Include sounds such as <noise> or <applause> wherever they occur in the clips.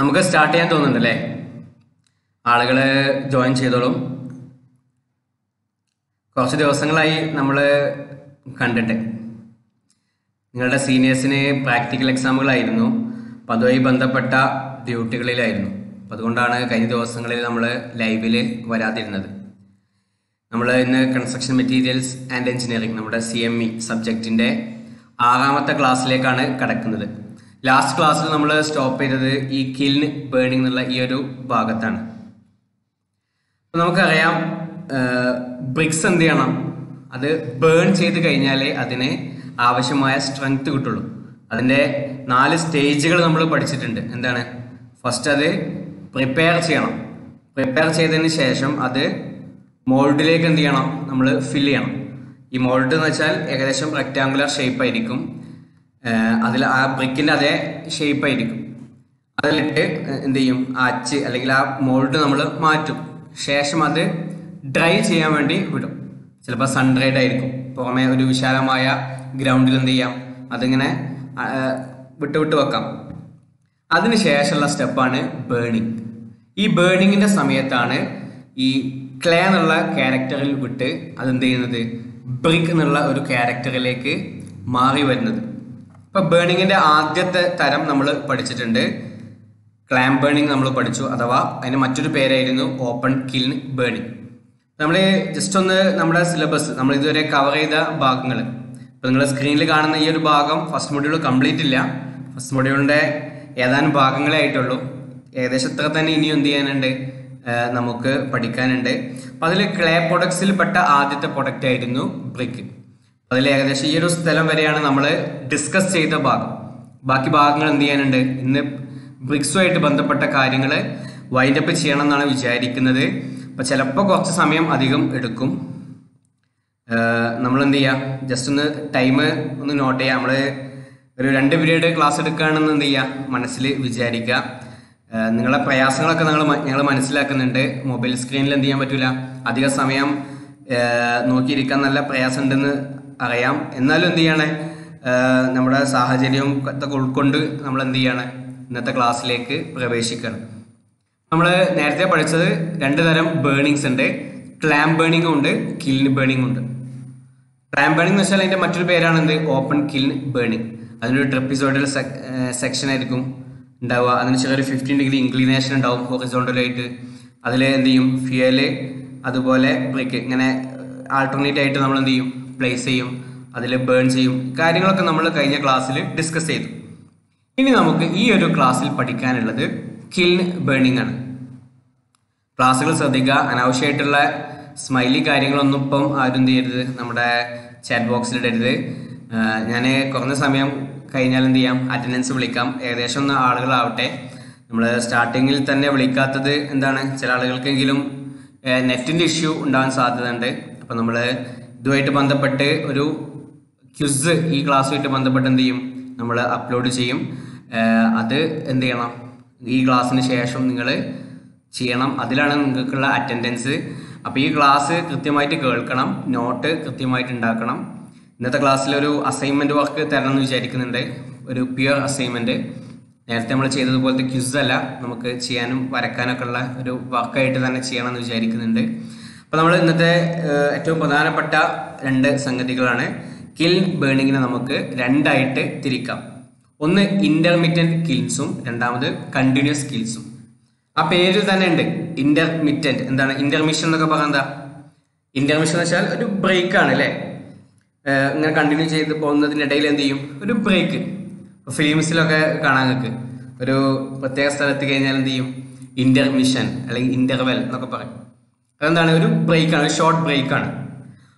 നമുക്ക് സ്റ്റാർട്ട് ചെയ്യാൻ തോന്നുന്നുണ്ട് അല്ലേ ആളുകൾ ജോയിൻ ചെയ്തോളും. കുറച്ച് ദിവസങ്ങളായി നമ്മൾ കണ്ടിട്ട്. നിങ്ങളുടെ സീനിയേഴ്സിന് പ്രാക്ടിക്കൽ എക്സാമുകളായിരുന്നു അപ്പം അതുമായി ബന്ധപ്പെട്ട ഡ്യൂട്ടികളിലായിരുന്നു അപ്പം അതുകൊണ്ടാണ് കഴിഞ്ഞ ദിവസങ്ങളിൽ നമ്മൾ ലൈവിൽ വരാതിരുന്നത്. നമ്മൾ ഇന്ന് കൺസ്ട്രക്ഷൻ മെറ്റീരിയൽസ് ആൻഡ് എഞ്ചിനീയറിംഗ് നമ്മുടെ സി എം ഇ സബ്ജക്റ്റിന്റെ ആറാമത്തെ ക്ലാസ്സിലേക്കാണ് കടക്കുന്നത്. ലാസ്റ്റ് ക്ലാസ്സിൽ നമ്മൾ സ്റ്റോപ്പ് ചെയ്തത് ഈ കിൽന് ബേണിംഗ് എന്നുള്ള ഈ ഒരു ഭാഗത്താണ്. നമുക്കറിയാം ബ്രിക്സ് എന്ത് ചെയ്യണം? അത് ബേൺ ചെയ്ത് കഴിഞ്ഞാലേ അതിന് ആവശ്യമായ സ്ട്രെങ്ത് കിട്ടുള്ളൂ. അതിന്റെ നാല് സ്റ്റേജുകൾ നമ്മൾ പഠിച്ചിട്ടുണ്ട്. എന്താണ്? ഫസ്റ്റ് അത് പ്രിപ്പയർ ചെയ്യണം. പ്രിപ്പയർ ചെയ്തതിന് ശേഷം അത് മോൾഡിലേക്ക് എന്ത് ചെയ്യണം? നമ്മൾ ഫില്ല് ചെയ്യണം. ഈ മോൾഡ് എന്ന് വെച്ചാൽ ഏകദേശം റെക്റ്റാങ്കുലർ ഷേപ്പ് ആയിരിക്കും. അതിൽ ആ ബ്രിക്കിന്റെ അതേ ഷേപ്പ് ആയിരിക്കും. അതിലിട്ട് എന്ത് ചെയ്യും? ആ അച്ച് അല്ലെങ്കിൽ ആ മോൾഡ് നമ്മൾ മാറ്റും. ശേഷം അത് ഡ്രൈ ചെയ്യാൻ വേണ്ടി വിടും. ചിലപ്പോൾ സൺഡ്രൈഡ് ആയിരിക്കും. പുറമെ ഒരു വിശാലമായ ഗ്രൗണ്ടിൽ എന്ത് ചെയ്യാം? അതിങ്ങനെ വിട്ട് വിട്ട് വെക്കാം. അതിന് ശേഷമുള്ള സ്റ്റെപ്പാണ് ബേണിംഗ് ഈ ബേണിങ്ങിന്റെ സമയത്താണ് ഈ ക്ലേ എന്നുള്ള ക്യാരക്ടറിൽ വിട്ട് അതെന്ത് ചെയ്യുന്നത്? ബ്രിക്ക് എന്നുള്ള ഒരു ക്യാരക്ടറിലേക്ക് മാറി വരുന്നത്. ഇപ്പൊ ബേണിങ്ങിന്റെ ആദ്യത്തെ തരം നമ്മൾ പഠിച്ചിട്ടുണ്ട്. ക്ലാം ബേണിംഗ് നമ്മൾ പഠിച്ചു. അഥവാ അതിന് മറ്റൊരു പേരായിരുന്നു ഓപ്പൺ കിൽൻ ബേണിംഗ് നമ്മൾ ജസ്റ്റ് ഒന്ന് നമ്മുടെ സിലബസ് നമ്മൾ ഇതുവരെ കവർ ചെയ്ത ഭാഗങ്ങൾ ഇപ്പൊ നിങ്ങൾ സ്ക്രീനിൽ കാണുന്ന ഈ ഒരു ഭാഗം ഫസ്റ്റ് മൊഡ്യൂൾ കംപ്ലീറ്റ് ഇല്ല. ഫസ്റ്റ് മൊഡ്യൂളിന്റെ ഏതാനും ഭാഗങ്ങളെ ആയിട്ടുള്ളൂ. ഏകദേശം ഇത്ര തന്നെ ഇനിയും എന്ത് ചെയ്യാനുണ്ട്? നമുക്ക് പഠിക്കാനുണ്ട്. അപ്പൊ അതിൽ ക്ലേ പ്രൊഡക്ട്സിൽ പെട്ട ആദ്യത്തെ പ്രൊഡക്റ്റ് ആയിരുന്നു ബ്രിക്ക് അതിൽ ഏകദേശം ഈ ഒരു സ്ഥലം വരെയാണ് നമ്മൾ ഡിസ്കസ് ചെയ്ത ഭാഗം. ബാക്കി ഭാഗങ്ങൾ എന്ത് ചെയ്യാനുണ്ട്? ഇന്ന് ബ്രിക്സുമായിട്ട് ബന്ധപ്പെട്ട കാര്യങ്ങൾ വൈൻഡപ്പ് ചെയ്യണം എന്നാണ് വിചാരിക്കുന്നത്. അപ്പോൾ ചിലപ്പോൾ കുറച്ച് സമയം അധികം എടുക്കും. നമ്മൾ എന്ത് ചെയ്യുക ജസ്റ്റ് ഒന്ന് ടൈം ഒന്ന് നോട്ട് ചെയ്യാം. നമ്മൾ ഒരു രണ്ട് പീരീഡ് ക്ലാസ് എടുക്കുകയാണെന്ന് എന്ത് ചെയ്യുക മനസ്സിൽ വിചാരിക്കുക. നിങ്ങളെ പ്രയാസങ്ങളൊക്കെ നിങ്ങൾ ഞങ്ങൾ മനസ്സിലാക്കുന്നുണ്ട്. മൊബൈൽ സ്ക്രീനിൽ എന്ത് ചെയ്യാൻ പറ്റില്ല അധിക സമയം നോക്കിയിരിക്കാൻ നല്ല പ്രയാസം ഉണ്ടെന്ന് അറിയാം. എന്നാലും എന്ത് ചെയ്യണേ? നമ്മുടെ സാഹചര്യവും ഒക്കെ ഉൾക്കൊണ്ട് നമ്മൾ എന്ത് ചെയ്യാണ്? ഇന്നത്തെ ക്ലാസ്സിലേക്ക് പ്രവേശിക്കണം നമ്മൾ നേരത്തെ പഠിച്ചത് രണ്ട് തരം ബേണിങ്സ് ഉണ്ട്. ക്ലാം ബേണിംഗും ഉണ്ട് കിൽന് ബേണിംഗും ഉണ്ട്. ക്ലാം ബേണിംഗ് എന്ന് വെച്ചാൽ അതിന്റെ മറ്റൊരു പേരാണ് എന്ത്? ഓപ്പൺ കിൽൻ ബേണിംഗ് അതിനൊരു ട്രെപ്പിസോഡൽ സെക്ഷൻ ആയിരിക്കും ഉണ്ടാവുക. അതിന് ഒരു ഫിഫ്റ്റീൻ ഡിഗ്രി ഇൻക്ലിനേഷൻ ഉണ്ടാവും ഹൊറിസോണ്ടലായിട്ട് അതിൽ എന്ത് ചെയ്യും? ഫിയൽ അതുപോലെ ബ്രേക്ക്. ഇങ്ങനെ ആൾട്ടർനേറ്റ് ആയിട്ട് നമ്മൾ എന്ത് ചെയ്യും? പ്ലേസ് ചെയ്യും അതിൽ ബേൺ ചെയ്യും കാര്യങ്ങളൊക്കെ നമ്മൾ കഴിഞ്ഞ ക്ലാസ്സിൽ ഡിസ്കസ് ചെയ്തു. ഇനി നമുക്ക് ഈ ഒരു ക്ലാസ്സിൽ പഠിക്കാനുള്ളത് കിൽൻ ബേണിംഗ് ആണ്. ക്ലാസ്സുകൾ ശ്രദ്ധിക്കുക അനാവശ്യമായിട്ടുള്ള സ്മൈലി കാര്യങ്ങളൊന്നും ഇപ്പം ആരും ചെയ്യരുത് നമ്മുടെ ചാറ്റ് ബോക്സിൽ ഇടരുത്. ഞാൻ കുറഞ്ഞ സമയം കഴിഞ്ഞാൽ എന്ത് ചെയ്യാം അറ്റൻഡൻസ് വിളിക്കാം. ഏകദേശം ഒന്ന് ആളുകളാവട്ടെ. നമ്മൾ സ്റ്റാർട്ടിങ്ങിൽ തന്നെ വിളിക്കാത്തത് എന്താണ്? ചില ആളുകൾക്കെങ്കിലും നെറ്റിന്റെ ഇഷ്യൂ ഉണ്ടാകാൻ സാധ്യതയുണ്ട്. അപ്പം നമ്മൾ ഇതുമായിട്ട് ബന്ധപ്പെട്ട് ഒരു ക്യുസ് ഈ ക്ലാസ്സുമായിട്ട് ബന്ധപ്പെട്ട് എന്ത് ചെയ്യും? നമ്മൾ അപ്ലോഡ് ചെയ്യും. അത് എന്ത് ചെയ്യണം? ഈ ക്ലാസ്സിന് ശേഷം നിങ്ങൾ ചെയ്യണം. അതിലാണ് നിങ്ങൾക്കുള്ള അറ്റൻഡൻസ് അപ്പോൾ ഈ ക്ലാസ് കൃത്യമായിട്ട് കേൾക്കണം. നോട്ട് കൃത്യമായിട്ട് ഉണ്ടാക്കണം. ഇന്നത്തെ ക്ലാസ്സിൽ ഒരു അസൈൻമെന്റ് വർക്ക് തരണം എന്ന് വിചാരിക്കുന്നുണ്ട്. ഒരു പ്യുവർ അസൈൻമെന്റ് നേരത്തെ നമ്മൾ ചെയ്തതുപോലത്തെ ക്യുസ് അല്ല. നമുക്ക് ചെയ്യാനും വരക്കാനൊക്കെ ഉള്ള ഒരു വർക്കായിട്ട് തന്നെ ചെയ്യണം എന്ന് വിചാരിക്കുന്നുണ്ട്. അപ്പോൾ നമ്മൾ ഇന്നത്തെ ഏറ്റവും പ്രധാനപ്പെട്ട രണ്ട് സംഗതികളാണ്. കിൽ ബേണിങ്ങിനെ നമുക്ക് രണ്ടായിട്ട് തിരിക്കാം. ഒന്ന് ഇന്റർമിറ്റന്റ് കിൽസും രണ്ടാമത് കണ്ടിന്യൂസ് കിൽസും ആ പേരിൽ തന്നെ ഉണ്ട് ഇന്റർമിറ്റന്റ് എന്താണ്? ഇന്റർമിഷൻ എന്നൊക്കെ പറഞ്ഞാൽ എന്താ? ഇന്റർമിഷൻ എന്ന് വെച്ചാൽ ഒരു ബ്രേക്ക് ആണ് അല്ലേ? ഇങ്ങനെ കണ്ടിന്യൂ ചെയ്ത് പോകുന്നതിന്റെ ഇടയിൽ എന്ത് ചെയ്യും? ഒരു ബ്രേക്ക് ഫിലിംസിലൊക്കെ കാണാൻ നിങ്ങൾക്ക്. ഒരു പ്രത്യേക സ്ഥലത്ത് കഴിഞ്ഞാൽ എന്ത് ചെയ്യും? ഇന്റർമിഷൻ അല്ലെങ്കിൽ ഇന്റർവെൽ എന്നൊക്കെ പറയും. അതെന്താണ്? ഒരു ബ്രേക്കാണ് ഒരു ഷോർട്ട് ബ്രേക്കാണ്.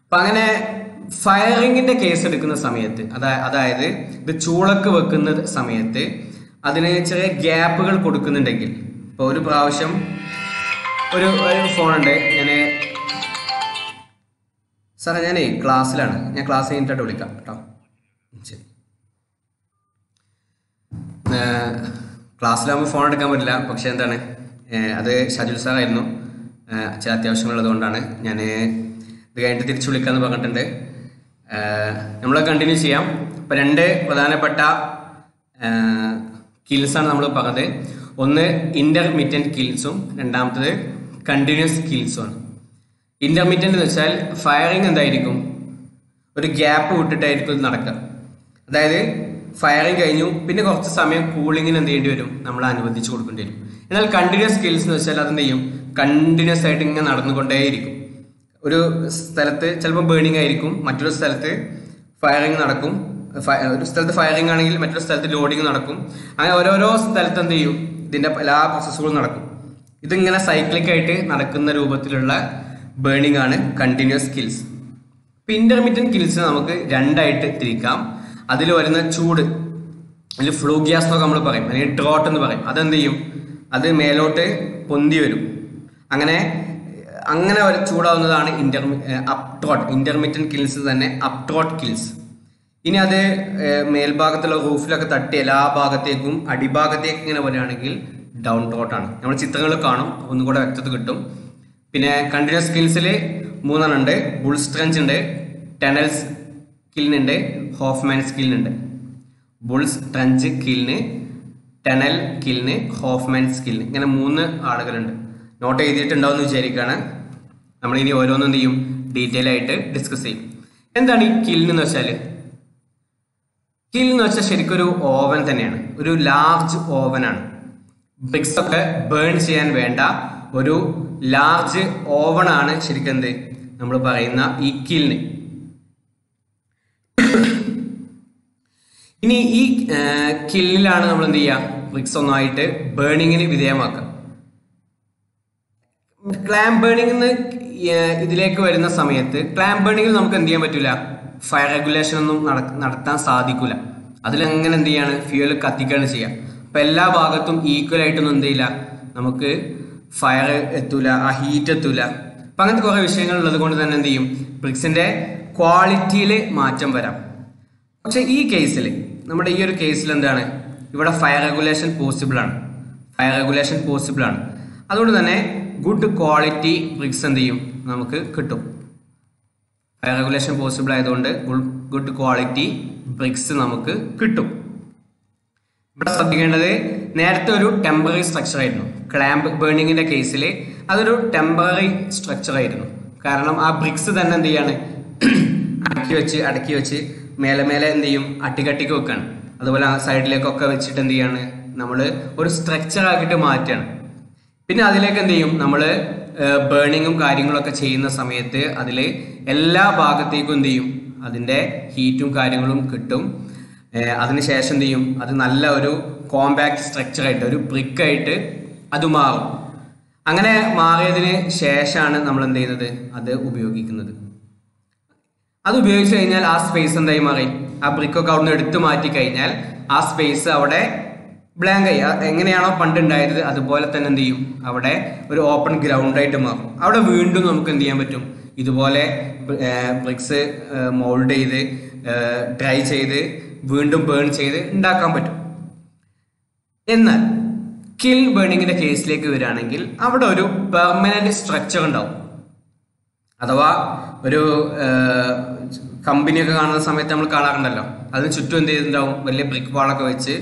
അപ്പൊ അങ്ങനെ ഫയറിങ്ങിന്റെ കേസ് എടുക്കുന്ന സമയത്ത് അതാ അതായത് ഇത് ചൂളക്ക് വെക്കുന്ന സമയത്ത് അതിന് ചെറിയ ഗ്യാപ്പുകൾ കൊടുക്കുന്നുണ്ടെങ്കിൽ ഇപ്പൊ ഒരു പ്രാവശ്യം ഒരു ഒരു ഉണ്ട് ഞാൻ സാറേ ഞാനേ ക്ലാസ്സിലാണ്. ഞാൻ ക്ലാസ് കഴിഞ്ഞിട്ട് വിളിക്കാം കേട്ടോ. ശരി. ക്ലാസ്സിലാകുമ്പോൾ ഫോൺ എടുക്കാൻ പറ്റില്ല പക്ഷെ എന്താണ്? അത് ഷജുൽ സാറായിരുന്നു. ചില അത്യാവശ്യങ്ങളുള്ളത് കൊണ്ടാണ് ഞാൻ ഇത് കഴിഞ്ഞിട്ട് തിരിച്ചു വിളിക്കാമെന്ന് പറഞ്ഞിട്ടുണ്ട്. നമ്മൾ കണ്ടിന്യൂ ചെയ്യാം. ഇപ്പം രണ്ട് പ്രധാനപ്പെട്ട കിൽസ് ആണ് നമ്മൾ പറഞ്ഞത്. ഒന്ന് ഇന്റർമിറ്റന്റ് കിൽസും രണ്ടാമത്തത് കണ്ടിന്യൂസ് കിൽസുമാണ് ഇന്റർമിറ്റന്റ് എന്ന് വെച്ചാൽ ഫയറിങ് എന്തായിരിക്കും? ഒരു ഗ്യാപ്പ് വിട്ടിട്ടായിരിക്കും ഇത് നടക്കുക. അതായത് ഫയറിങ് കഴിഞ്ഞു പിന്നെ കുറച്ച് സമയം കൂളിങ്ങിന് എന്ത് ചെയ്യേണ്ടി വരും? നമ്മൾ അനുവദിച്ചു കൊടുക്കേണ്ടി വരും. എന്നാൽ കണ്ടിന്യൂസ് സ്കിൽസ് എന്ന് വെച്ചാൽ അതെന്ത് ചെയ്യും? കണ്ടിന്യൂസ് ആയിട്ട് ഇങ്ങനെ നടന്നുകൊണ്ടേയിരിക്കും. ഒരു സ്ഥലത്ത് ചിലപ്പോൾ ബേണിംഗ് ആയിരിക്കും മറ്റൊരു സ്ഥലത്ത് ഫയറിംഗ് നടക്കും. ഒരു സ്ഥലത്ത് ഫയറിംഗ് ആണെങ്കിൽ മറ്റൊരു സ്ഥലത്ത് ലോഡിങ് നടക്കും. അങ്ങനെ ഓരോരോ സ്ഥലത്ത് എന്ത് ചെയ്യും? ഇതിന്റെ എല്ലാ പ്രോസസ്സുകളും നടക്കും. ഇതിങ്ങനെ സൈക്ലിക് ആയിട്ട് നടക്കുന്ന രൂപത്തിലുള്ള ബേണിംഗ് ആണ് കണ്ടിന്യൂസ് സ്കിൽസ് ഇന്റർമീഡിയറ്റ് കിൽസ് നമുക്ക് രണ്ടായിട്ട് തിരിക്കാം. അതിൽ വരുന്ന ചൂട് അതിൽ ഫ്ലൂ ഗ്യാസ് എന്നൊക്കെ നമ്മൾ പറയും. അല്ലെങ്കിൽ ഡ്രോട്ട് എന്ന് പറയും. അതെന്ത് ചെയ്യും? അത് മേലോട്ട് പൊന്തി വരും. അങ്ങനെ അങ്ങനെ ചൂടാവുന്നതാണ് ഇന്റർമി അപ്ടോട്ട് ഇന്റർമീറ്റൻ കിൽസ് തന്നെ അപ്ടോട്ട് കിൽസ് ഇനി അത് മേൽഭാഗത്തുള്ള റൂഫിലൊക്കെ തട്ടി എല്ലാ ഭാഗത്തേക്കും അടിഭാഗത്തേക്ക് ഇങ്ങനെ വരികയാണെങ്കിൽ ഡൗൺ ടോട്ടാണ് നമ്മൾ ചിത്രങ്ങൾ കാണും ഒന്നും കൂടെ വ്യക്തത കിട്ടും. പിന്നെ കണ്ടിന്യൂസ് കിൽസിൽ മൂന്നെണ്ണം ഉണ്ട്. ബുൾ സ്ട്രെഞ്ച് ഉണ്ട്. ടെനൽസ് കില്ലിനുണ്ട് ഹോഫ്മാൻ സ്കില്ലിനുണ്ട് ബുൾസ് ട്രഞ്ച് കില്ലിന് ടെനൽ കില്ലിന് ഹോഫ്മാൻ സ്കില്ലിന് ഇങ്ങനെ മൂന്ന് ആളുകളുണ്ട്. നോട്ട് എഴുതിയിട്ടുണ്ടാവും വിചാരിക്കുകയാണ്. ഇനി ഓരോന്നും ചെയ്യും ഡീറ്റെയിൽ ആയിട്ട് ഡിസ്കസ് ചെയ്യും. എന്താണ് ഈ കിൽ എന്ന് വെച്ചാൽ? കിൽ എന്ന് വെച്ചാൽ ശരിക്കും ഒരു ഓവൻ തന്നെയാണ്. ഒരു ലാർജ് ഓവൻ ആണ്. ബ്രിക്സ് ഒക്കെ ബേൺ ചെയ്യാൻ വേണ്ട ഒരു ലാർജ് ഓവണാണ് ശരിക്കും എന്ത്? നമ്മൾ പറയുന്ന ഈ കിൽന് ഇനി ഈ കില്ലിലാണ് നമ്മൾ എന്ത് ചെയ്യുക? ബ്രിക്സ് ഒന്നായിട്ട് ബേണിങ്ങിന് വിധേയമാക്കുക. ക്ലാം ബേണിംഗ് ഇതിലേക്ക് വരുന്ന സമയത്ത് ക്ലാം ബേണിംഗിൽ നമുക്ക് എന്ത് ചെയ്യാൻ പറ്റില്ല ഫയർ റെഗുലേഷൻ ഒന്നും നട- നടത്താൻ സാധിക്കില്ല അതിലെങ്ങനെ എന്ത് ചെയ്യാണ്? ഫ്യൂവൽ കത്തിക്കുകയാണ് ചെയ്യുക അപ്പൊ എല്ലാ ഭാഗത്തും ഈക്വൽ ആയിട്ടൊന്നും എന്ത് ചെയ്യില്ല. നമുക്ക് ഫയർ എത്തൂല ആ ഹീറ്റ് എത്തൂല. അപ്പൊ അങ്ങനത്തെ കുറേ വിഷയങ്ങൾ ഉള്ളത് കൊണ്ട് തന്നെ എന്ത് ചെയ്യും? ബ്രിക്സിന്റെ ക്വാളിറ്റിയിൽ മാറ്റം വരാം. പക്ഷെ ഈ കേസിൽ നമ്മുടെ ഈ ഒരു കേസിൽ എന്താണ്? ഇവിടെ ഫയർ റെഗുലേഷൻ പോസിബിൾ ആണ്. ഫയർ റെഗുലേഷൻ പോസിബിൾ ആണ്. അതുകൊണ്ട് തന്നെ ഗുഡ് ക്വാളിറ്റി ബ്രിക്സ് എന്ത് ചെയ്യും? നമുക്ക് കിട്ടും. ഫയർ റെഗുലേഷൻ പോസിബിൾ ആയതുകൊണ്ട് ഗുഡ് ക്വാളിറ്റി ബ്രിക്സ് നമുക്ക് കിട്ടും. ഇവിടെ ശ്രദ്ധിക്കേണ്ടത് നേരത്തെ ഒരു ടെമ്പററി സ്ട്രക്ചർ ആയിരുന്നു. ക്ലാമ്പ് ബേണിങ്ങിന്റെ കേസിൽ അതൊരു ടെമ്പററി സ്ട്രക്ചർ ആയിരുന്നു. കാരണം ആ ബ്രിക്സ് തന്നെ എന്ത് ചെയ്യാണ്? <clears throat> അടക്കി വെച്ച് അടക്കി വെച്ച് മേലെ മേലെ എന്ത് ചെയ്യും? അട്ടിക്കട്ടിക്ക് വെക്കാണ്. അതുപോലെ ആ സൈഡിലേക്കൊക്കെ വെച്ചിട്ട് എന്ത് ചെയ്യാണ്? നമ്മൾ ഒരു സ്ട്രക്ചർ ആക്കിയിട്ട് മാറ്റുകയാണ്. പിന്നെ അതിലേക്ക് എന്ത് ചെയ്യും? നമ്മൾ ബേണിങ്ങും കാര്യങ്ങളൊക്കെ ചെയ്യുന്ന സമയത്ത് അതിൽ എല്ലാ ഭാഗത്തേക്കും എന്ത് ചെയ്യും? അതിന്റെ ഹീറ്റും കാര്യങ്ങളും കിട്ടും. അതിനുശേഷം എന്ത് ചെയ്യും? അത് നല്ല ഒരു കോമ്പാക്ട് സ്ട്രക്ചറായിട്ട് ഒരു ബ്രിക്കായിട്ട് അത് മാറും. അങ്ങനെ മാറിയതിന് ശേഷമാണ് നമ്മൾ എന്ത് ചെയ്യുന്നത്? അത് ഉപയോഗിക്കുന്നത്. അത് ഉപയോഗിച്ച് കഴിഞ്ഞാൽ ആ സ്പേസ് എന്തായി മാറി? ആ ബ്രിക്കൊക്കെ അവിടെ നിന്ന് എടുത്തു മാറ്റി കഴിഞ്ഞാൽ ആ സ്പേസ് അവിടെ ബ്ലാങ്ക് ആയി എങ്ങനെയാണോ പണ്ട് ഉണ്ടായത് അതുപോലെ തന്നെ എന്ത് ചെയ്യും? അവിടെ ഒരു ഓപ്പൺ ഗ്രൗണ്ട് ആയിട്ട് മാറും. അവിടെ വീണ്ടും നമുക്ക് എന്ത് ചെയ്യാൻ പറ്റും? ഇതുപോലെ ബ്രിക്സ് മോൾഡ് ചെയ്ത് ഡ്രൈ ചെയ്ത് വീണ്ടും ബേൺ ചെയ്ത് ഉണ്ടാക്കാൻ പറ്റും. എന്നാൽ കിൽ ബേണിങ്ങിന്റെ കേസിലേക്ക് വരികയാണെങ്കിൽ അവിടെ ഒരു പെർമനന്റ് സ്ട്രക്ചർ ഉണ്ടാവും. അഥവാ ഒരു കമ്പനിയൊക്കെ കാണുന്ന സമയത്ത് നമ്മൾ കാണാറുണ്ടല്ലോ. അതിന് ചുറ്റും എന്ത് ചെയ്തിട്ടുണ്ടാവും? വലിയ ബ്രിക്ക് വാളൊക്കെ വെച്ച്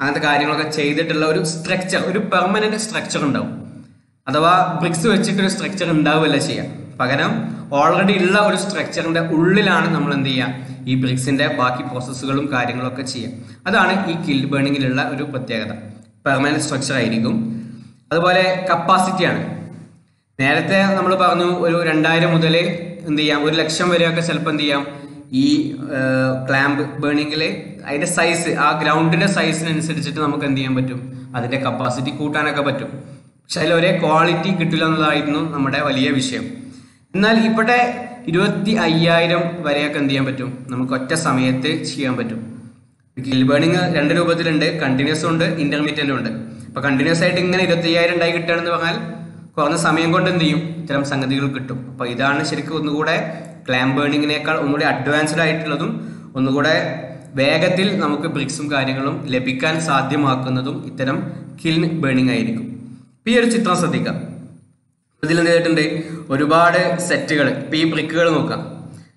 അങ്ങനത്തെ കാര്യങ്ങളൊക്കെ ചെയ്തിട്ടുള്ള ഒരു സ്ട്രക്ചർ ഒരു പെർമനന്റ് സ്ട്രക്ചർ ഉണ്ടാവും. അഥവാ ബ്രിക്സ് വെച്ചിട്ട് ഒരു സ്ട്രക്ചർ ഉണ്ടാവുകയല്ല ചെയ്യുക പകരം ഓൾറെഡി ഉള്ള ഒരു സ്ട്രക്ചറിന്റെ ഉള്ളിലാണ് നമ്മൾ എന്ത് ചെയ്യുക ഈ ബ്രിക്സിന്റെ ബാക്കി പ്രോസസ്സുകളും കാര്യങ്ങളൊക്കെ ചെയ്യുക അതാണ് ഈ കിൽ ബേണിങ്ങിലുള്ള ഒരു പ്രത്യേകത. പെർമനന്റ് സ്ട്രക്ചർ ആയിരിക്കും. അതുപോലെ കപ്പാസിറ്റിയാണ് നേരത്തെ നമ്മൾ പറഞ്ഞു ഒരു രണ്ടായിരം മുതൽ എന്ത് ചെയ്യാം? ഒരു ലക്ഷം വരെയൊക്കെ ചിലപ്പോൾ എന്ത് ചെയ്യാം? ഈ ക്ലാമ്പ് ബേണിങ്ങിൽ അതിന്റെ സൈസ് ആ ഗ്രൗണ്ടിന്റെ സൈസിനനുസരിച്ചിട്ട് നമുക്ക് എന്ത് ചെയ്യാൻ പറ്റും? അതിന്റെ കപ്പാസിറ്റി കൂട്ടാനൊക്കെ പറ്റും. പക്ഷെ അതിൽ ഒരേ ക്വാളിറ്റി കിട്ടില്ല എന്നതായിരുന്നു നമ്മുടെ വലിയ വിഷയം. എന്നാൽ ഇവിടെ ഇരുപത്തി അയ്യായിരം വരെയൊക്കെ എന്ത് ചെയ്യാൻ പറ്റും? നമുക്ക് ഒറ്റ സമയത്ത് ചെയ്യാൻ പറ്റും. ഗിൽ ബേണിങ് രണ്ട് രൂപത്തിലുണ്ട് കണ്ടിന്യൂസും ഉണ്ട് ഇന്റർമീഡിയറ്റും ഉണ്ട്. അപ്പൊ കണ്ടിന്യൂസ് ആയിട്ട് ഇങ്ങനെ ഇരുപത്തി അയ്യായിരം ഉണ്ടായി കിട്ടുകയാണെന്ന് പറഞ്ഞാൽ കുറഞ്ഞ സമയം കൊണ്ട് എന്ത് ചെയ്യും? ഇത്തരം സംഗതികൾ കിട്ടും. അപ്പൊ ഇതാണ് ശരിക്കും ഒന്നുകൂടെ ക്ലാം ബേണിങ്ങിനേക്കാൾ ഒന്നുകൂടി അഡ്വാൻസ്ഡ് ആയിട്ടുള്ളതും ഒന്നുകൂടെ വേഗത്തിൽ നമുക്ക് ബ്രിക്സും കാര്യങ്ങളും ലഭിക്കാൻ സാധ്യമാക്കുന്നതും ഇത്തരം കിൽ ബേണിംഗ് ആയിരിക്കും. ഈ ഒരു ചിത്രം ശ്രദ്ധിക്കാം. ഇതിൽ ചെയ്തിട്ടുണ്ട്? ഒരുപാട് സെറ്റുകൾ ഇപ്പൊ ഈ ബ്രിക്കുകൾ നോക്കാം.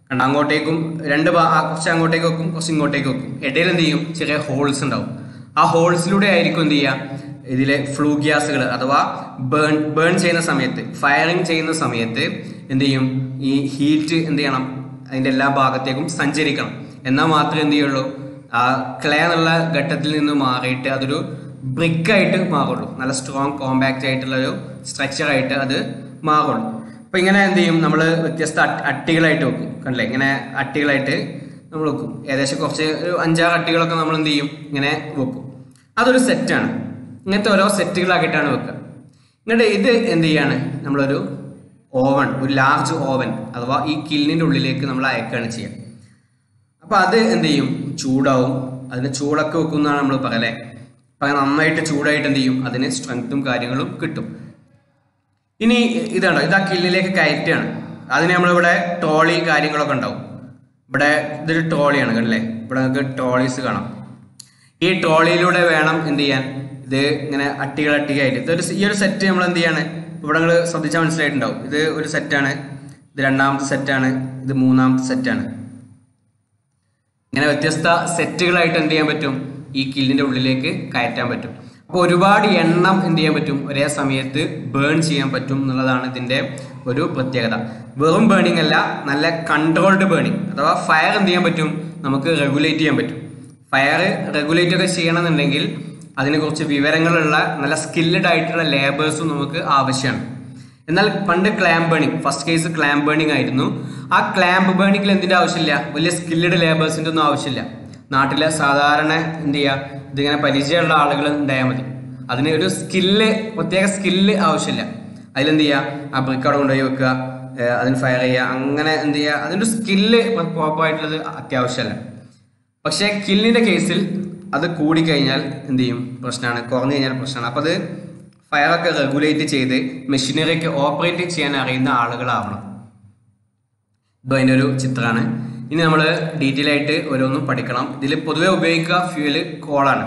കണ്ട? അങ്ങോട്ടേക്കും രണ്ട് കുറച്ച് അങ്ങോട്ടേക്ക് വെക്കും കുറച്ച് ഇങ്ങോട്ടേക്ക് വെക്കും. ഇടയിൽ എന്ത് ചെയ്യും? ചെറിയ ഹോൾസ് ഉണ്ടാവും. ആ ഹോൾസിലൂടെ ആയിരിക്കും എന്ത് ചെയ്യുക? ഇതിലെ ഫ്ലൂ ഗ്യാസുകൾ അഥവാ ബേൺ ബേൺ ചെയ്യുന്ന സമയത്ത് ഫയറിങ് ചെയ്യുന്ന സമയത്ത് എന്ത് ചെയ്യും? ഈ ഹീറ്റ് എന്ത് ചെയ്യണം? അതിന്റെ എല്ലാ ഭാഗത്തേക്കും സഞ്ചരിക്കണം. എന്നാൽ മാത്രമേ എന്ത് ചെയ്യുള്ളൂ? ആ ക്ലേ എന്നുള്ള ഘട്ടത്തിൽ നിന്ന് മാറിയിട്ട് അതൊരു ബ്രിക്ക് ആയിട്ട് മാറുള്ളൂ. നല്ല സ്ട്രോങ് കോമ്പാക്റ്റ് ആയിട്ടുള്ള ഒരു സ്ട്രക്ചർ ആയിട്ട് അത് മാറുള്ളൂ. അപ്പോൾ ഇങ്ങനെ എന്ത് ചെയ്യും? നമ്മൾ വ്യത്യസ്ത അട്ടികളായിട്ട് വെക്കും. കണ്ടില്ലേ? ഇങ്ങനെ അട്ടികളായിട്ട് നമ്മൾ വെക്കും. ഏകദേശം കുറച്ച് ഒരു അഞ്ചാറ് അട്ടികളൊക്കെ നമ്മൾ എന്ത് ചെയ്യും? ഇങ്ങനെ വെക്കും. അതൊരു സെറ്റാണ് ഇങ്ങനത്തെ ഓരോ സെറ്റുകളാക്കിയിട്ടാണ് വെക്കുക. എന്നിട്ട് ഇത് എന്ത് ചെയ്യാണ്? നമ്മളൊരു ഓവൻ ഒരു ലാർജ് ഓവൻ അഥവാ ഈ കില്ലിന്റെ ഉള്ളിലേക്ക് നമ്മൾ അയക്കുകയാണ് ചെയ്യുക. അപ്പോൾ അത് എന്ത് ചെയ്യും? ചൂടാവും. അതിന് ചൂടൊക്കെ വെക്കുന്നതാണ് നമ്മൾ പറയലേ. അപ്പം നന്നായിട്ട് ചൂടായിട്ട് എന്ത് ചെയ്യും? അതിന് സ്ട്രെങ്ത്തും കാര്യങ്ങളും കിട്ടും. ഇനി ഇതാണോ ഇത് ആ കില്ലിലേക്ക് കയറ്റുകയാണ്. അതിന് നമ്മളിവിടെ ട്രോളി കാര്യങ്ങളൊക്കെ ഉണ്ടാവും. ഇവിടെ ഇതൊരു ട്രോളിയാണ് കണ്ടില്ലേ? ഇവിടെ നമുക്ക് ട്രോളീസ് കാണാം. ഈ ട്രോളിയിലൂടെ വേണം എന്ത് ചെയ്യാൻ? ഇത് ഇങ്ങനെ അട്ടികൾ അട്ടികയായിട്ട് ഇതൊരു ഈ ഒരു സെറ്റ് നമ്മൾ എന്ത് ചെയ്യാണ്? ഇവിടെ നിങ്ങൾ ശ്രദ്ധിച്ചാൽ മനസ്സിലായിട്ടുണ്ടാവും. ഇത് ഒരു സെറ്റാണ് ഇത് രണ്ടാമത്തെ സെറ്റാണ് ഇത് മൂന്നാമത്തെ സെറ്റാണ് ഇങ്ങനെ വ്യത്യസ്ത സെറ്റുകളായിട്ട് എന്ത് ചെയ്യാൻ പറ്റും? ഈ കില്ലിന്റെ ഉള്ളിലേക്ക് കയറ്റാൻ പറ്റും. അപ്പോൾ ഒരുപാട് എണ്ണം എന്ത് ചെയ്യാൻ പറ്റും? ഒരേ സമയത്ത് ബേൺ ചെയ്യാൻ പറ്റും എന്നുള്ളതാണ് ഇതിന്റെ ഒരു പ്രത്യേകത. വെറും ബേണിംഗ് അല്ല നല്ല കൺട്രോൾഡ് ബേണിംഗ് അഥവാ ഫയർ എന്ത് ചെയ്യാൻ പറ്റും? നമുക്ക് റെഗുലേറ്റ് ചെയ്യാൻ പറ്റും. ഫയർ റെഗുലേറ്റ് ഒക്കെ ചെയ്യണമെന്നുണ്ടെങ്കിൽ അതിനെ കുറിച്ച് വിവരങ്ങളുള്ള നല്ല സ്കില്ലഡ് ആയിട്ടുള്ള ലേബേഴ്സും നമുക്ക് ആവശ്യമാണ്. എന്നാൽ പണ്ട് clamp burning first case clamp burning ആയിരുന്നു. ആ ക്ലാമ്പ് ബേണിംഗിൽ എന്തിന്റെ ആവശ്യമില്ല? വലിയ സ്കില്ലഡ് ലേബേഴ്സിന്റെ ഒന്നും ആവശ്യമില്ല. നാട്ടിലെ സാധാരണ എന്ത് ചെയ്യുക? ഇതിങ്ങനെ പരിചയമുള്ള ആളുകൾ ഉണ്ടായാൽ മതി. അതിന് ഒരു സ്കില്ല് പ്രത്യേക സ്കില്ല് ആവശ്യമില്ല. അതിലെന്ത് ചെയ്യുക? ആ ബ്രിക്ക് അവിടെ കൊണ്ടുപോയി വെക്കുക. അതിന് ഫയർ ചെയ്യുക. അങ്ങനെ എന്ത് ചെയ്യുക? അതിന്റെ സ്കില്ല് പ്രോപ്പർ ആയിട്ടുള്ളത് അത്യാവശ്യമല്ല. പക്ഷേ കില്ലിന്റെ കേസിൽ അത് കൂടിക്കഴിഞ്ഞാൽ എന്ത് ചെയ്യും? പ്രശ്നമാണ് കുറഞ്ഞു കഴിഞ്ഞാൽ പ്രശ്നമാണ് അപ്പോൾ അത് ഫയറൊക്കെ റെഗുലേറ്റ് ചെയ്ത് മെഷീനറിയൊക്കെ ഓപ്പറേറ്റ് ചെയ്യാൻ അറിയുന്ന ആളുകളാവണം. ഇപ്പോൾ അതിന്റെ ഒരു ചിത്രമാണ് ഇനി നമ്മൾ ഡീറ്റെയിൽ ആയിട്ട് ഓരോന്നും പഠിക്കണം. ഇതിൽ പൊതുവെ ഉപയോഗിക്കുക ഫ്യൂവൽ കോളാണ്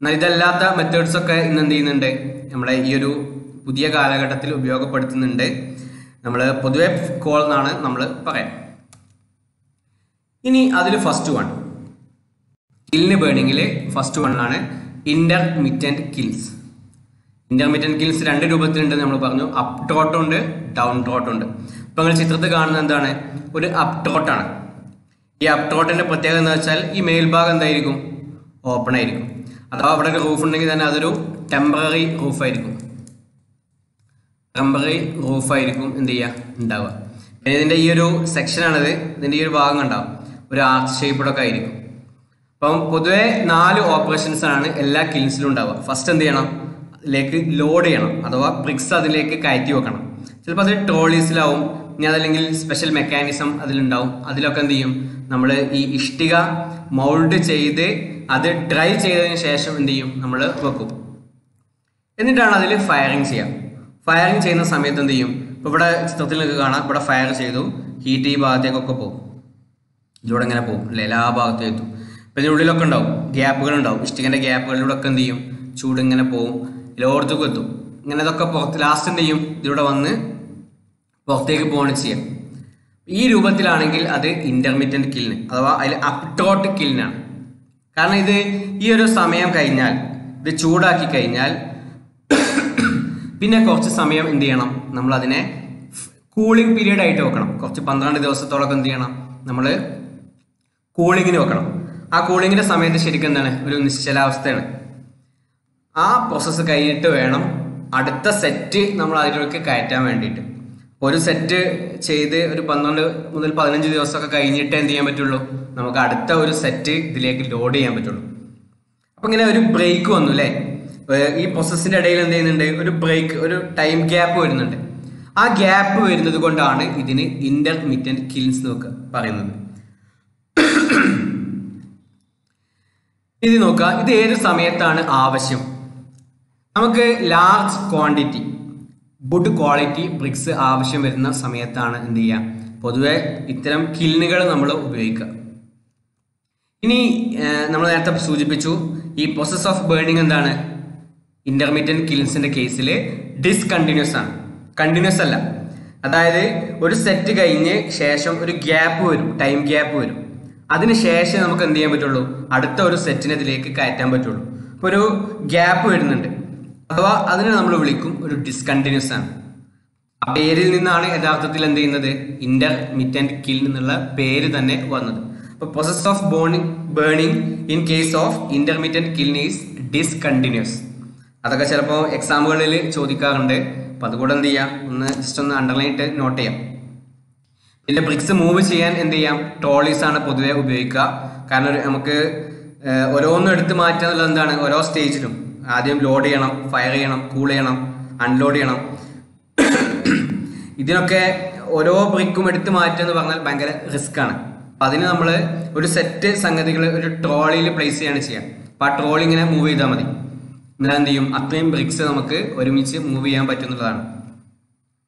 എന്നാൽ ഇതല്ലാത്ത മെത്തേഡ്സൊക്കെ ഇന്ന് എന്ത് ചെയ്യുന്നുണ്ട്? നമ്മുടെ ഈ ഒരു പുതിയ കാലഘട്ടത്തിൽ ഉപയോഗപ്പെടുത്തുന്നുണ്ട്. നമ്മൾ പൊതുവെ കോൾ എന്നാണ് നമ്മൾ പറയാം. ഇനി അതിൽ ഫസ്റ്റ് വൺ കില്ലിന് ബേണിങ്ങിൽ ഫസ്റ്റ് വൺ ആണ് ഇന്റർമിറ്റന്റ് കിൽസ് ഇന്റർമീഡിയറ്റ് കിൽസ് രണ്ട് രൂപത്തിലുണ്ട് നമ്മൾ പറഞ്ഞു. അപ് ടോട്ട് ഉണ്ട് ഡൗൺ ടോട്ട് ഉണ്ട്. ഇപ്പൊ നിങ്ങൾ ചിത്രത്തിൽ കാണുന്നത് എന്താണ്? ഒരു അപ് ടോട്ടാണ് ഈ അപ് ടോട്ടിന്റെ പ്രത്യേകത എന്താ വെച്ചാൽ ഈ മേൽഭാഗം എന്തായിരിക്കും? ഓപ്പൺ ആയിരിക്കും. അഥവാ അവിടെ ഒരു റൂഫ് ഉണ്ടെങ്കിൽ തന്നെ അതൊരു ടെമ്പററി റൂഫ് ആയിരിക്കും. ടെമ്പററി റൂഫ് ആയിരിക്കും എന്ത് ചെയ്യുക? ഉണ്ടാവുക. പിന്നെ ഇതിന്റെ ഈ ഒരു സെക്ഷനാണിത് ഇതിന്റെ ഈ ഒരു ഭാഗം ഉണ്ടാവും ഒരു ആർച്ച് ഷേപ്പിലൊക്കെ ആയിരിക്കും. അപ്പം പൊതുവെ നാല് ഓപ്പറേഷൻസ് ആണ് എല്ലാ കിൽസിലും ഉണ്ടാവുക. ഫസ്റ്റ് എന്ത് ചെയ്യണം? അതിലേക്ക് ലോഡ് ചെയ്യണം. അഥവാ ബ്രിക്സ് അതിലേക്ക് കയറ്റി വെക്കണം. ചിലപ്പോൾ അത് ട്രോളീസിലാവും ഇനി അതല്ലെങ്കിൽ സ്പെഷ്യൽ മെക്കാനിസം അതിലുണ്ടാവും. അതിലൊക്കെ എന്ത് ചെയ്യും? നമ്മൾ ഈ ഇഷ്ടിക മൗൾഡ് ചെയ്ത് അത് ഡ്രൈ ചെയ്തതിന് ശേഷം എന്ത് ചെയ്യും? നമ്മൾ വെക്കും. എന്നിട്ടാണ് അതിൽ ഫയറിങ് ചെയ്യുക ഫയറിങ് ചെയ്യുന്ന സമയത്ത് എന്ത് ചെയ്യും? ഇപ്പോൾ ഇവിടെ നിങ്ങൾക്ക് കാണാം. ഇവിടെ ഫയർ ചെയ്തു. ഹീറ്റ് ഈ ഭാഗത്തേക്കൊക്കെ പോകും. ഇതിലൂടെ ഇങ്ങനെ പോകും. അല്ലെ? എല്ലാ ഭാഗത്തേക്കും ഇപ്പം ഇതിനുള്ളിലൊക്കെ ഉണ്ടാവും. ഗ്യാപ്പുകൾ ഉണ്ടാവും. ഇഷ്ടികന്റെ ഗ്യാപ്പുകളിലൂടെ ഒക്കെ എന്ത് ചെയ്യും? ചൂട് ഇങ്ങനെ പോവും. എല്ലായിടത്തേക്കും എത്തും. ഇങ്ങനെ ഇതൊക്കെ പുറത്ത് ലാസ്റ്റ് എന്ത് ചെയ്യും? ഇതിലൂടെ വന്ന് പുറത്തേക്ക് പോവാണ് ചെയ്യാം. ഈ രൂപത്തിലാണെങ്കിൽ അത് ഇന്റർമീഡിയറ്റ് കില്ലിന് അഥവാ അതിൽ അപ്ടോട്ട് കില്ലിനാണ് കാരണം ഇത് ഈ ഒരു സമയം കഴിഞ്ഞാൽ ഇത് ചൂടാക്കി കഴിഞ്ഞാൽ <coughs> പിന്നെ കുറച്ച് സമയം എന്ത് ചെയ്യണം? നമ്മൾ അതിനെ കൂളിംഗ് പീരീഡ് ആയിട്ട് വെക്കണം. കുറച്ച് പന്ത്രണ്ട് ദിവസത്തോളൊക്കെ എന്ത് ചെയ്യണം? നമ്മൾ കൂളിങ്ങിന് വെക്കണം. ആ കൂളിങ്ങിന്റെ സമയത്ത് ശരിക്കും എന്താണ്? ഒരു നിശ്ചലാവസ്ഥയാണ്. ആ പ്രോസസ്സ് കഴിഞ്ഞിട്ട് വേണം അടുത്ത സെറ്റ് നമ്മൾ അതിലേക്ക് കയറ്റാൻ വേണ്ടിയിട്ട്. ഒരു സെറ്റ് ചെയ്ത് ഒരു പന്ത്രണ്ട് മുതൽ പതിനഞ്ച് ദിവസമൊക്കെ കഴിഞ്ഞിട്ട് എന്ത് ചെയ്യാൻ പറ്റുള്ളൂ? നമുക്ക് അടുത്ത ഒരു സെറ്റ് ഇതിലേക്ക് ലോഡ് ചെയ്യാൻ പറ്റുള്ളൂ. അപ്പൊ ഇങ്ങനെ ഒരു ബ്രേക്ക് വന്നു അല്ലേ? ഈ പ്രോസസ്സിന്റെ ഇടയിൽ എന്ത് ചെയ്യുന്നുണ്ട്? ഒരു ബ്രേക്ക് ഒരു ടൈം ഗ്യാപ്പ് വരുന്നുണ്ട്. ആ ഗ്യാപ്പ് വരുന്നത് കൊണ്ടാണ് ഇതിന് ഇന്റർമീഡിയറ്റ് കിൽസ് എന്നൊക്കെ പറയുന്നത്. ഇത് നോക്കുക. ഇത് ഏത് സമയത്താണ് ആവശ്യം? നമുക്ക് large quantity good quality bricks ആവശ്യം വരുന്ന സമയത്താണ് എന്ത് ചെയ്യുക? പൊതുവെ ഇത്തരം കിൽനുകൾ നമ്മൾ ഉപയോഗിക്കുക. ഇനി നമ്മൾ നേരത്തെ സൂചിപ്പിച്ചു ഈ പ്രോസസ് ഓഫ് ബേണിംഗ് എന്താണ്? ഇന്റർമീഡിയറ്റ് കിൽസിന്റെ കേസിൽ ഡിസ്കണ്ടിന്യൂസ് ആണ്. കണ്ടിന്യൂസ് അല്ല. അതായത് ഒരു സെറ്റ് കഴിഞ്ഞ് ശേഷം ഒരു ഗ്യാപ്പ് വരും ടൈം ഗ്യാപ്പ് വരും. അതിന് ശേഷം നമുക്ക് എന്ത് ചെയ്യാൻ പറ്റുള്ളൂ? അടുത്ത ഒരു സെറ്റിനെ ഇതിലേക്ക് കയറ്റാൻ പറ്റുള്ളൂ. ഇപ്പോൾ ഒരു ഗ്യാപ്പ് വരുന്നുണ്ട്. അഥവാ അതിനെ നമ്മൾ വിളിക്കും ഒരു ഡിസ്കണ്ടിന്യൂസ് ആണ്. ആ പേരിൽ നിന്നാണ് യഥാർത്ഥത്തിൽ എന്ത് ചെയ്യുന്നത്? ഇന്റർമിറ്റന്റ് കിൽ എന്നുള്ള പേര് തന്നെ വന്നത്. അപ്പോൾ process of burning burning in case of intermittent kiln is discontinuous അതൊക്കെ ചിലപ്പോൾ എക്സാമുകളിൽ ചോദിക്കാറുണ്ട്. അപ്പോൾ അതുകൂടെ എന്ത് ചെയ്യാം? ഒന്ന് ജസ്റ്റ് ഒന്ന് അണ്ടർലൈൻ ഇട്ട് നോട്ട് ചെയ്യാം. ഇതിന്റെ ബ്രിക്സ് മൂവ് ചെയ്യാൻ എന്ത് ചെയ്യാം? ട്രോളീസ് ആണ് പൊതുവെ ഉപയോഗിക്കുക. കാരണം നമുക്ക് ഓരോന്നും എടുത്ത് മാറ്റുക എന്നുള്ളത് എന്താണ്? ഓരോ സ്റ്റേജിലും ആദ്യം ലോഡ് ചെയ്യണം ഫയർ ചെയ്യണം കൂൾ ചെയ്യണം അൺലോഡ് ചെയ്യണം. ഇതിനൊക്കെ ഓരോ ബ്രിക്കും എടുത്ത് മാറ്റുക എന്ന് പറഞ്ഞാൽ ഭയങ്കര റിസ്ക് ആണ്. അപ്പൊ അതിന് നമ്മൾ ഒരു സെറ്റ് സംഗതികൾ ഒരു ട്രോളിയിൽ പ്ലേസ് ചെയ്യാണ് ചെയ്യുക. അപ്പൊ ആ ട്രോളി ഇങ്ങനെ മൂവ് ചെയ്താൽ മതി. എന്നാൽ എന്ത് ചെയ്യും? അത്രയും ബ്രിക്സ് നമുക്ക് ഒരുമിച്ച് മൂവ് ചെയ്യാൻ പറ്റുന്നതാണ്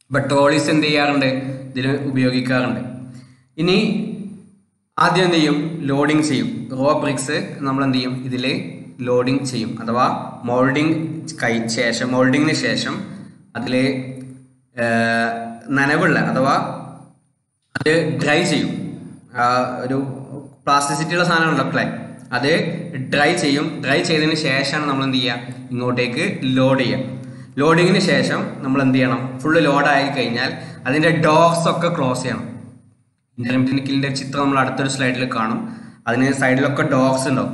ഇപ്പൊ ട്രോളീസ് എന്ത് ചെയ്യാറുണ്ട്? ഇതിന് ഉപയോഗിക്കാറുണ്ട്. ഇനി ആദ്യം എന്ത് ചെയ്യും? ലോഡിങ് ചെയ്യും. റോ ബ്രിക്സ് നമ്മൾ എന്ത് ചെയ്യും ഇതിൽ ലോഡിങ് ചെയ്യും. അഥവാ മോൾഡിങ് കൈ ശേഷം മോൾഡിങ്ങിന് ശേഷം അതിൽ നനവുള്ള അഥവാ അത് ഡ്രൈ ചെയ്യും. ഒരു പ്ലാസ്റ്റിസിറ്റിയുള്ള സാധനമാണല്ലോ ക്ലൈ അത് ഡ്രൈ ചെയ്യും. ഡ്രൈ ചെയ്തതിന് ശേഷമാണ് നമ്മൾ എന്ത് ചെയ്യുക ഇങ്ങോട്ടേക്ക് ലോഡ് ചെയ്യുക ലോഡിങ്ങിന് ശേഷം നമ്മൾ എന്ത് ചെയ്യണം ഫുള്ള് ലോഡായി കഴിഞ്ഞാൽ അതിന്റെ ഡോർസ് ഒക്കെ ക്ലോസ് ചെയ്യണം. ഇന്റർമിറ്റന്റിക്കിലിന്റെ ചിത്രം നമ്മൾ അടുത്തൊരു സ്ലൈഡിൽ കാണും. അതിന് സൈഡിലൊക്കെ ഡോർസ് ഉണ്ടാവും.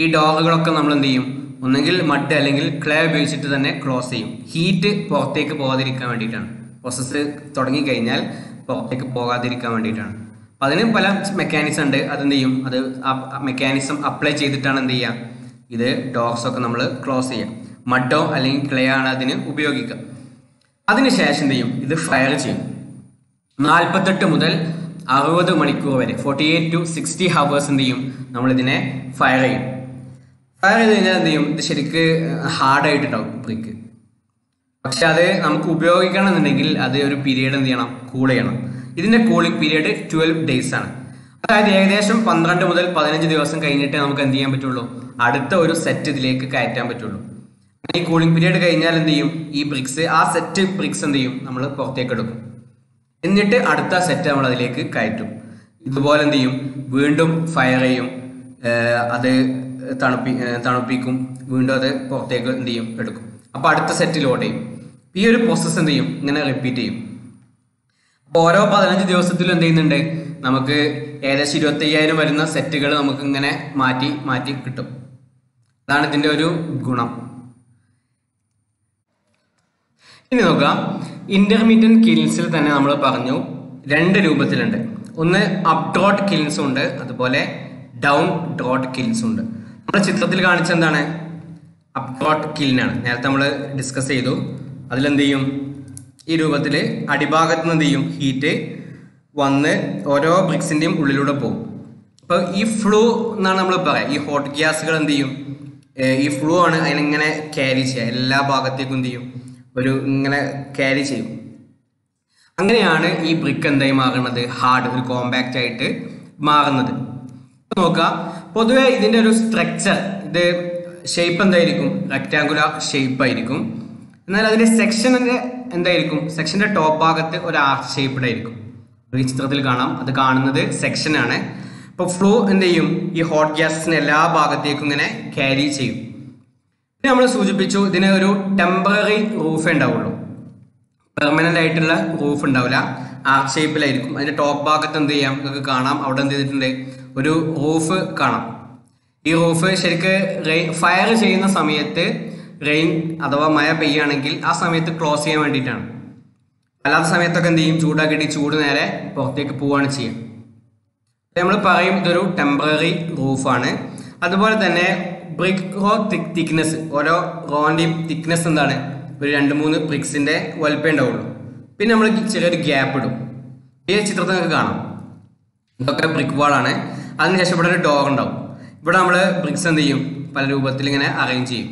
ഈ ഡോറുകളൊക്കെ നമ്മൾ എന്ത് ചെയ്യും? ഒന്നുകിൽ മഡ് അല്ലെങ്കിൽ ക്ലേ ഉപയോഗിച്ചിട്ട് തന്നെ ക്ലോസ് ചെയ്യും. ഹീറ്റ് പുറത്തേക്ക് പോകാതിരിക്കാൻ വേണ്ടിയിട്ടാണ്. പ്രോസസ്സ് തുടങ്ങി കഴിഞ്ഞാൽ പുറത്തേക്ക് പോകാതിരിക്കാൻ വേണ്ടിയിട്ടാണ്. അപ്പം അതിന് പല മെക്കാനിസം ഉണ്ട്. അതെന്ത് ചെയ്യും? അത് മെക്കാനിസം അപ്ലൈ ചെയ്തിട്ടാണ് എന്ത് ചെയ്യുക? ഇത് ഡോർസ് ഒക്കെ നമ്മൾ ക്ലോസ് ചെയ്യുക. മഡോ അല്ലെങ്കിൽ ക്ലേ ആണ് അതിന് ഉപയോഗിക്കുക. അതിനുശേഷം എന്ത് ചെയ്യും? ഇത് ഫയർ ചെയ്യും. നാൽപ്പത്തെട്ട് മുതൽ അറുപത് മണിക്കൂർ വരെ forty eight to sixty hours എന്ത് ചെയ്യും? നമ്മൾ ഇതിനെ ഫയർ ചെയ്യും. ഫയർ ചെയ്ത് കഴിഞ്ഞാൽ എന്ത് ചെയ്യും? ഇത് ശരിക്ക് ഹാർഡായിട്ടുണ്ടാവും ബ്രിക്ക് പക്ഷെ അത് നമുക്ക് ഉപയോഗിക്കണം എന്നുണ്ടെങ്കിൽ അത് ഒരു പീരീഡ് എന്ത് ചെയ്യണം? കൂൾ ചെയ്യണം. ഇതിന്റെ കൂളിംഗ് പീരീഡ് ട്വൽവ് ഡേയ്സ് ആണ്. അതായത് ഏകദേശം പന്ത്രണ്ട് മുതൽ പതിനഞ്ച് ദിവസം കഴിഞ്ഞിട്ടേ നമുക്ക് എന്ത് ചെയ്യാൻ പറ്റുള്ളൂ? അടുത്ത ഒരു സെറ്റ് ഇതിലേക്ക് കയറ്റാൻ പറ്റുള്ളൂ. ഈ കൂളിംഗ് പീരീഡ് കഴിഞ്ഞാൽ എന്ത് ചെയ്യും? ഈ ബ്രിക്സ് ആ സെറ്റ് ബ്രിക്സ് എന്ത് ചെയ്യും? നമ്മൾ പുറത്തേക്ക് എടുക്കും. എന്നിട്ട് അടുത്ത സെറ്റ് നമ്മൾ അതിലേക്ക് കയറ്റും. ഇതുപോലെ എന്ത് ചെയ്യും? വീണ്ടും ഫയർ ചെയ്യും. അത് തണുപ്പി തണുപ്പിക്കും. വീണ്ടും അത് പുറത്തേക്ക് എന്ത് ചെയ്യും? എടുക്കും. അപ്പോൾ അടുത്ത സെറ്റ് ലോഡ് ചെയ്യും. ഈ ഒരു പ്രോസസ്സ് എന്ത് ചെയ്യും? ഇങ്ങനെ റിപ്പീറ്റ് ചെയ്യും. അപ്പോൾ ഓരോ പതിനഞ്ച് ദിവസത്തിലും എന്ത് ചെയ്യുന്നുണ്ട്? നമുക്ക് ഏകദേശം ഇരുപത്തി അയ്യായിരം വരുന്ന സെറ്റുകൾ നമുക്ക് ഇങ്ങനെ മാറ്റി മാറ്റി കിട്ടും. അതാണ് ഇതിന്റെ ഒരു ഗുണം. ഇനി നോക്കാം. ഇന്റർമീഡിയറ്റ് കിൽസിൽ തന്നെ നമ്മൾ പറഞ്ഞു രണ്ട് രൂപത്തിലുണ്ട്. ഒന്ന് അപ് ഡോട്ട് കിൽസ് ഉണ്ട് അതുപോലെ ഡൗൺ ഡോട്ട് കിൽസ് ഉണ്ട്. നമ്മുടെ ചിത്രത്തിൽ കാണിച്ച എന്താണ്? അപ് ഡ്രോട്ട് കിലിനാണ് നേരത്തെ നമ്മൾ ഡിസ്കസ് ചെയ്തു. അതിലെന്ത് ചെയ്യും? ഈ രൂപത്തിൽ അടിഭാഗത്ത് നിന്ന് എന്ത് ചെയ്യും? ഹീറ്റ് വന്ന് ഓരോ ബ്രിക്സിന്റെയും ഉള്ളിലൂടെ പോകും. അപ്പോൾ ഈ ഫ്ലൂ എന്നാണ് നമ്മൾ പറയാം. ഈ ഹോട്ട് ഗ്യാസുകൾ എന്ത് ചെയ്യും? ഈ ഫ്ലൂ ആണ് അതിനിങ്ങനെ ക്യാരി ചെയ്യുക. എല്ലാ ഭാഗത്തേക്കും എന്ത് ചെയ്യും? ഒരു ഇങ്ങനെ ക്യാരി ചെയ്യും. അങ്ങനെയാണ് ഈ ബ്രിക്ക് എന്തായി മാറുന്നത്? ഹാർഡ് ഒരു കോമ്പാക്റ്റ് ആയിട്ട് മാറുന്നത്. നോക്കുക. നോക്കാം പൊതുവെ ഇതിന്റെ ഒരു സ്ട്രക്ചർ ഇത് ഷേപ്പ് എന്തായിരിക്കും? റെക്റ്റാങ്കുലർ ഷേപ്പ് ആയിരിക്കും. എന്നാൽ അതിന്റെ സെക്ഷനിന്റെ എന്തായിരിക്കും? സെക്ഷന്റെ ടോപ്പ് ഭാഗത്ത് ഒരു ആർച്ച് ഷേപ്പ്ഡ് ആയിരിക്കും. ഈ ചിത്രത്തിൽ കാണാം. അത് കാണുന്നത് സെക്ഷനാണ് അപ്പോൾ ഫ്ലോ എന്ത് ചെയ്യും? ഈ ഹോട്ട് ഗ്യാസിന് എല്ലാ ഭാഗത്തേക്കും ഇങ്ങനെ ക്യാരി ചെയ്യും. നമ്മൾ സൂചിപ്പിച്ചു ഇതിന് ഒരു ടെമ്പററി റൂഫ് ഉണ്ടാവുള്ളൂ. പെർമനന്റ് ആയിട്ടുള്ള റൂഫ് ഉണ്ടാവില്ല. ആ ഷേപ്പിലായിരിക്കും അതിന്റെ ടോപ്പ് ഭാഗത്ത് എന്ത് ചെയ്യാം? നിങ്ങൾക്ക് കാണാം. അവിടെ എന്ത് ചെയ്തിട്ടുണ്ട്? ഒരു റൂഫ് കാണാം. ഈ റൂഫ് ശരിക്ക് റെയിൻ ഫയർ ചെയ്യുന്ന സമയത്ത് റെയിൻ അഥവാ മഴ പെയ്യുകയാണെങ്കിൽ ആ സമയത്ത് ക്ലോസ് ചെയ്യാൻ വേണ്ടിയിട്ടാണ്. അല്ലാത്ത സമയത്തൊക്കെ എന്ത് ചെയ്യും? ചൂടാക്കിയിട്ട് ചൂട് നേരെ പുറത്തേക്ക് പോവുകയാണ് ചെയ്യുക. നമ്മൾ പറയും ഇതൊരു ടെമ്പററി റൂഫാണ് അതുപോലെ തന്നെ ബ്രിക്ക് റോ തിക്നെസ് ഓരോ റോന്റെയും തിക്നെസ് എന്താണ്? ഒരു രണ്ട് മൂന്ന് ബ്രിക്സിന്റെ വലിപ്പം ഉണ്ടാവുള്ളൂ. പിന്നെ നമ്മൾ ചെറിയൊരു ഗ്യാപ്പ് ഇടും. ഈ ചിത്രത്തിൽ നിങ്ങൾക്ക് കാണാം. ഇതൊക്കെ ബ്രിക്ക് വാളാണ് അതിനുശേഷം ഇവിടെ ഒരു ഡോർ ഉണ്ടാവും. ഇവിടെ നമ്മൾ ബ്രിക്സ് എന്ത് ചെയ്യും? പല രൂപത്തിൽ ഇങ്ങനെ അറേഞ്ച് ചെയ്യും.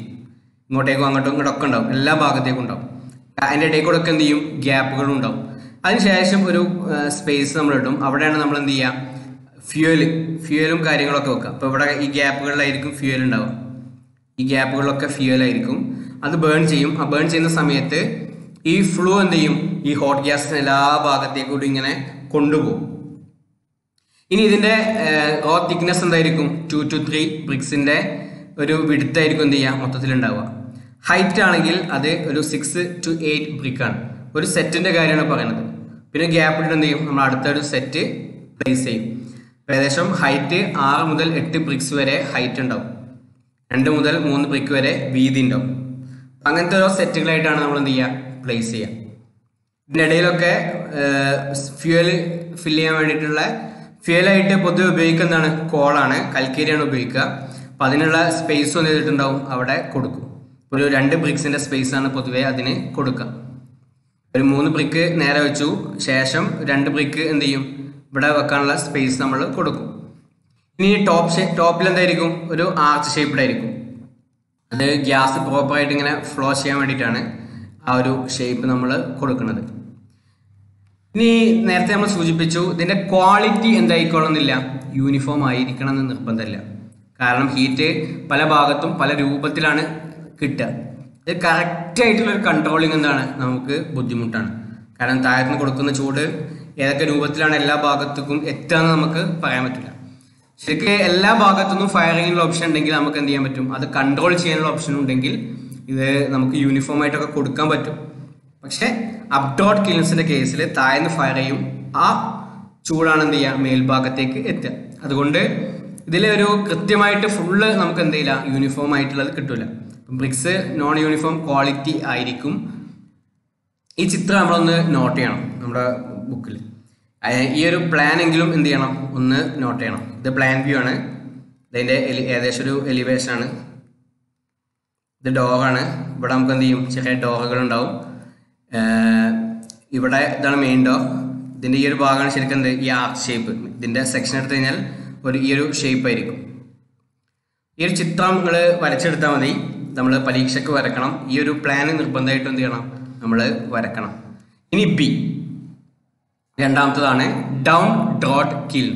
ഇങ്ങോട്ടേക്കും അങ്ങോട്ടും ഇങ്ങോട്ടൊക്കെ ഉണ്ടാവും. എല്ലാ ഭാഗത്തേക്കും ഉണ്ടാവും. അതിന്റെ ഇടയിൽ കൂടെ ഒക്കെ എന്ത് ചെയ്യും? ഗ്യാപ്പുകളും ഉണ്ടാവും. അതിനുശേഷം ഒരു സ്പേസ് നമ്മൾ ഇടും. അവിടെയാണ് നമ്മൾ എന്ത് ചെയ്യുക? ഫ്യൂവൽ ഫ്യൂവലും കാര്യങ്ങളൊക്കെ വെക്കുക അപ്പോൾ ഇവിടെ ഈ ഗ്യാപ്പുകളിലായിരിക്കും ഫ്യൂവൽ ഉണ്ടാവും ഈ ഗ്യാപ്പുകളിലൊക്കെ ഫ്യൂവൽ ആയിരിക്കും. അത് ബേൺ ചെയ്യും. ആ ബേൺ ചെയ്യുന്ന സമയത്ത് ഈ ഫ്ലൂ എന്ത് ചെയ്യും? ഈ ഹോട്ട് ഗ്യാസിന് എല്ലാ ഭാഗത്തേക്കും ഭാഗത്തേക്കൂടി ഇങ്ങനെ കൊണ്ടുപോകും. ഇനി ഇതിന്റെ ഓ തിക്നെസ് എന്തായിരിക്കും? ടു ടു ത്രീ ബ്രിക്സിന്റെ ഒരു വിടുത്തായിരിക്കും എന്ത് ചെയ്യുക? മൊത്തത്തിൽ ഉണ്ടാവുക ഹൈറ്റ് ആണെങ്കിൽ അത് ഒരു സിക്സ് ടു എയ്റ്റ് ബ്രിക്കാണ് ഒരു സെറ്റിന്റെ കാര്യമാണ് പറയുന്നത്. പിന്നെ ഗ്യാപ്പ് ഇട്ട് എന്ത് ചെയ്യും? നമ്മൾ അടുത്തൊരു സെറ്റ് പ്ലേസ് ചെയ്യും. ഏകദേശം ഹൈറ്റ് ആറ് മുതൽ എട്ട് ബ്രിക്സ് വരെ ഹൈറ്റ് ഉണ്ടാവും. രണ്ട് മുതൽ മൂന്ന് ബ്രിക്ക് വരെ വീതി ഉണ്ടാവും. അങ്ങനത്തെ ഓരോ സെറ്റുകളായിട്ടാണ് നമ്മൾ എന്ത് ചെയ്യുക? പ്ലേസ് ചെയ്യുക. ഇതിന്റെ ഇടയിലൊക്കെ ഫ്യൂവൽ ഫില്ല് ചെയ്യാൻ വേണ്ടിയിട്ടുള്ള ഫ്യൂവലായിട്ട് പൊതുവെ ഉപയോഗിക്കുന്നതാണ് കോളാണ്. കൽക്കരിയാണ് ഉപയോഗിക്കുക. അപ്പം അതിനുള്ള സ്പേസ് ഒന്ന് ചെയ്തിട്ടുണ്ടാവും അവിടെ കൊടുക്കും. ഒരു രണ്ട് ബ്രിക്സിന്റെ സ്പേസ് ആണ് പൊതുവെ അതിന് കൊടുക്കുക. ഒരു മൂന്ന് ബ്രിക്ക് നേരെ വെച്ചു. ശേഷം രണ്ട് ബ്രിക്ക് എന്ത് ചെയ്യും? ഇവിടെ വെക്കാനുള്ള സ്പേസ് നമ്മൾ കൊടുക്കും. ഇനി ടോപ്പ് ഷേ ടോപ്പിൽ എന്തായിരിക്കും? ഒരു ആർച്ച് ഷേപ്പ്ഡ് ആയിരിക്കും. അത് ഗ്യാസ് പ്രോപ്പറായിട്ട് ഇങ്ങനെ ഫ്ലോ ചെയ്യാൻ വേണ്ടിയിട്ടാണ് ആ ഒരു ഷേപ്പ് നമ്മൾ കൊടുക്കുന്നത്. ഇനി നേരത്തെ നമ്മൾ സൂചിപ്പിച്ചു ഇതിന്റെ ക്വാളിറ്റി എന്തായിക്കോളുന്നില്ല. യൂണിഫോം ആയിരിക്കണം എന്ന് നിർബന്ധമില്ല. കാരണം ഹീറ്റ് പല ഭാഗത്തും പല രൂപത്തിലാണ് കിട്ടുക. ഇത് കറക്റ്റായിട്ടുള്ളൊരു കൺട്രോളിങ് എന്താണ്? നമുക്ക് ബുദ്ധിമുട്ടാണ്. കാരണം താഴത്തുനിന്ന് കൊടുക്കുന്ന ചൂട് ഏതൊക്കെ രൂപത്തിലാണ് എല്ലാ ഭാഗത്തേക്കും എത്തുക എന്ന് നമുക്ക് പറയാൻ പറ്റില്ല. ശരിക്കും എല്ലാ ഭാഗത്തുനിന്നും ഫയറിങ്ങിനുള്ള ഓപ്ഷൻ ഉണ്ടെങ്കിൽ നമുക്ക് എന്ത് ചെയ്യാൻ പറ്റും? അത് കൺട്രോൾ ചെയ്യാനുള്ള ഓപ്ഷൻ ഉണ്ടെങ്കിൽ ഇത് നമുക്ക് യൂണിഫോം ആയിട്ടൊക്കെ കൊടുക്കാൻ പറ്റും. പക്ഷേ അപ്ഡോട്ട് കിൽസിന്റെ കേസിൽ താഴ്ന്ന് ഫയർ ചെയ്യും. ആ ചൂടാണ് എന്ത് ചെയ്യുക? മേൽഭാഗത്തേക്ക് എത്തുക. അതുകൊണ്ട് ഇതിൽ ഒരു കൃത്യമായിട്ട് ഫുള്ള് നമുക്ക് എന്ത് ചെയ്യില്ല? യൂണിഫോം ആയിട്ടുള്ളത് കിട്ടൂല. ബ്രിക്സ് നോൺ യൂണിഫോം ക്വാളിറ്റി ആയിരിക്കും. ഈ ചിത്രം നമ്മളൊന്ന് നോട്ട് ചെയ്യണം നമ്മുടെ ബുക്കിൽ ഈ ഒരു പ്ലാൻ എങ്കിലും എന്ത് ചെയ്യണം? ഒന്ന് നോട്ട് ചെയ്യണം. ഇത് പ്ലാൻ വ്യൂ ആണ്. ഇതിന്റെ ഏകദേശം ഒരു എലിവേഷൻ ആണ്. ഇത് ആണ്. ഇവിടെ നമുക്ക് എന്ത് ചെയ്യും? ചെറിയ ഉണ്ടാവും ഇവിടെ ഇതാണ് മെയിൻ ഡോർ ഇതിന്റെ ഈ ഒരു ഭാഗമാണ് ശരിക്കും എന്ത്? ഈ ആർക്ക് ഷേപ്പ് ഇതിന്റെ സെക്ഷൻ എടുത്തു കഴിഞ്ഞാൽ ഒരു ഈ ഒരു ഷേപ്പ് ആയിരിക്കും. ഈ ഒരു ചിത്രം നിങ്ങൾ വരച്ചെടുത്താൽ മതി. നമ്മൾ പരീക്ഷയ്ക്ക് വരക്കണം. ഈ ഒരു പ്ലാൻ നിർബന്ധമായിട്ട് എന്ത് ചെയ്യണം? നമ്മൾ വരക്കണം. ഇനി ബി രണ്ടാമത്തതാണ് ഡൗൺ ഡോട്ട് കിൽ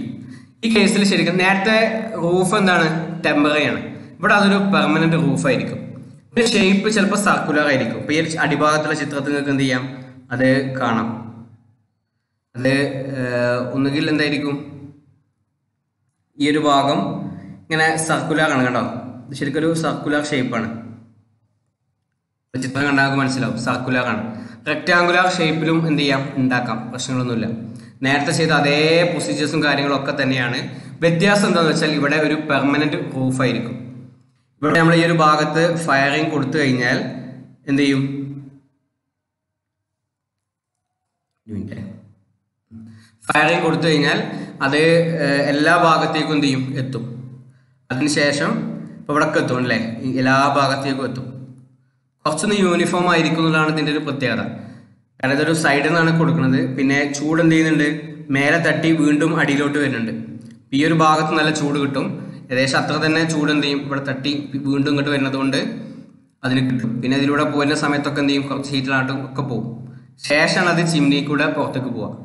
ഈ കേസിൽ ശരിക്കും നേരത്തെ റൂഫ് എന്താണ്? ടെമ്പററി ആണ്. ഇവിടെ അതൊരു പെർമനന്റ് റൂഫ് ആയിരിക്കും. പിന്നെ ഷേപ്പ് ചിലപ്പോൾ സർക്കുലർ ആയിരിക്കും. ഇപ്പൊ ഈ അടിഭാഗത്തുള്ള ചിത്രത്തിൽ നിങ്ങൾക്ക് എന്ത് ചെയ്യാം? അത് കാണാം. അത് ഒന്നുകിൽ എന്തായിരിക്കും? ഈ ഒരു ഭാഗം ഇങ്ങനെ സർക്കുലർ ആണ് കേട്ടോ ഇത് ശരിക്കും ഒരു സർക്കുലർ ഷേപ്പാണ് ചിത്രം കണ്ടാൽ നമുക്ക് മനസ്സിലാവും. സർക്കുലർ ആണ്. റെക്ടാങ്കുലർ ഷേപ്പിലും എന്ത് ചെയ്യാം? ഉണ്ടാക്കാം. പ്രശ്നങ്ങളൊന്നുമില്ല. നേരത്തെ ചെയ്ത അതേ പ്രൊസീജിയേഴ്സും കാര്യങ്ങളും ഒക്കെ തന്നെയാണ്. വ്യത്യാസം എന്താണെന്ന് വെച്ചാൽ ഇവിടെ ഒരു പെർമനന്റ് റൂഫ് ആയിരിക്കും. ഇവിടെ നമ്മൾ ഈ ഒരു ഭാഗത്ത് ഫയറിങ് കൊടുത്തു കഴിഞ്ഞാൽ എന്ത് ചെയ്യും? ഫയറിങ് കൊടുത്തു കഴിഞ്ഞാൽ അത് എല്ലാ ഭാഗത്തേക്കും എന്ത് ചെയ്യും? എത്തും. അതിനുശേഷം ഇപ്പോൾ ഇവിടെ എത്തും അല്ലേ? എല്ലാ ഭാഗത്തേക്കും എത്തും. കുറച്ചൊന്ന് യൂണിഫോം ആയിരിക്കും എന്നുള്ളതാണ് ഇതിന്റെ ഒരു പ്രത്യേകത. കാരണം ഇതൊരു സൈഡിൽ നിന്നാണ് കൊടുക്കുന്നത്. പിന്നെ ചൂട് എന്ത് ചെയ്യുന്നുണ്ട്? മേലെ തട്ടി വീണ്ടും അടിയിലോട്ട് വരുന്നുണ്ട്. ഈ ഒരു ഭാഗത്ത് നല്ല ചൂട് കിട്ടും. ഏകദേശം അത്ര തന്നെ ചൂട് എന്ത് ചെയ്യും? ഇവിടെ തട്ടി വീണ്ടും ഇങ്ങോട്ട് വരുന്നത് കൊണ്ട് അതിന് കിട്ടും. പിന്നെ ഇതിലൂടെ പോകുന്ന സമയത്തൊക്കെ എന്ത് ചെയ്യും? കുറച്ച് ഹീറ്റിലാട്ടും ഒക്കെ പോകും. ശേഷമാണ് അത് ചിമ്നി കൂടെ പുറത്തേക്ക് പോവുക.